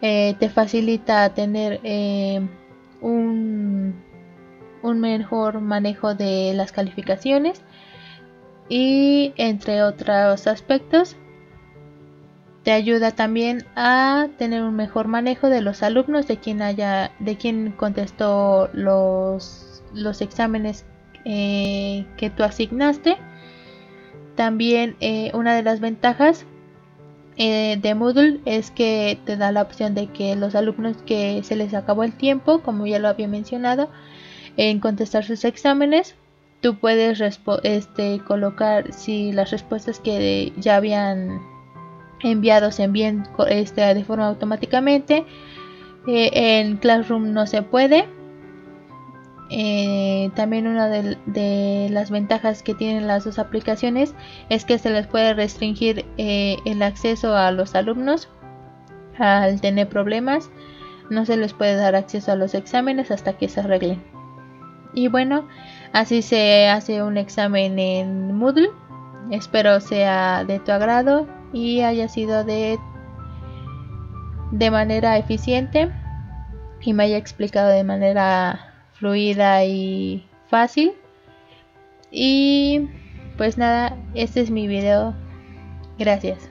eh, te facilita tener eh, un, un mejor manejo de las calificaciones y entre otros aspectos te ayuda también a tener un mejor manejo de los alumnos, de quien haya, de quien contestó los, los exámenes eh, que tú asignaste. También eh, una de las ventajas eh, de Moodle es que te da la opción de que los alumnos que se les acabó el tiempo, como ya lo había mencionado, en contestar sus exámenes, tú puedes este, colocar si las respuestas que ya habían enviados se envíen este, de forma automáticamente. Eh, en Classroom no se puede. Eh, también una de, las ventajas que tienen las dos aplicaciones es que se les puede restringir eh, el acceso a los alumnos al tener problemas. No se les puede dar acceso a los exámenes hasta que se arreglen. Y bueno, así se hace un examen en Moodle. Espero sea de tu agrado y haya sido de, de manera eficiente y me haya explicado de manera fluida y fácil. Y pues nada, este es mi video. Gracias.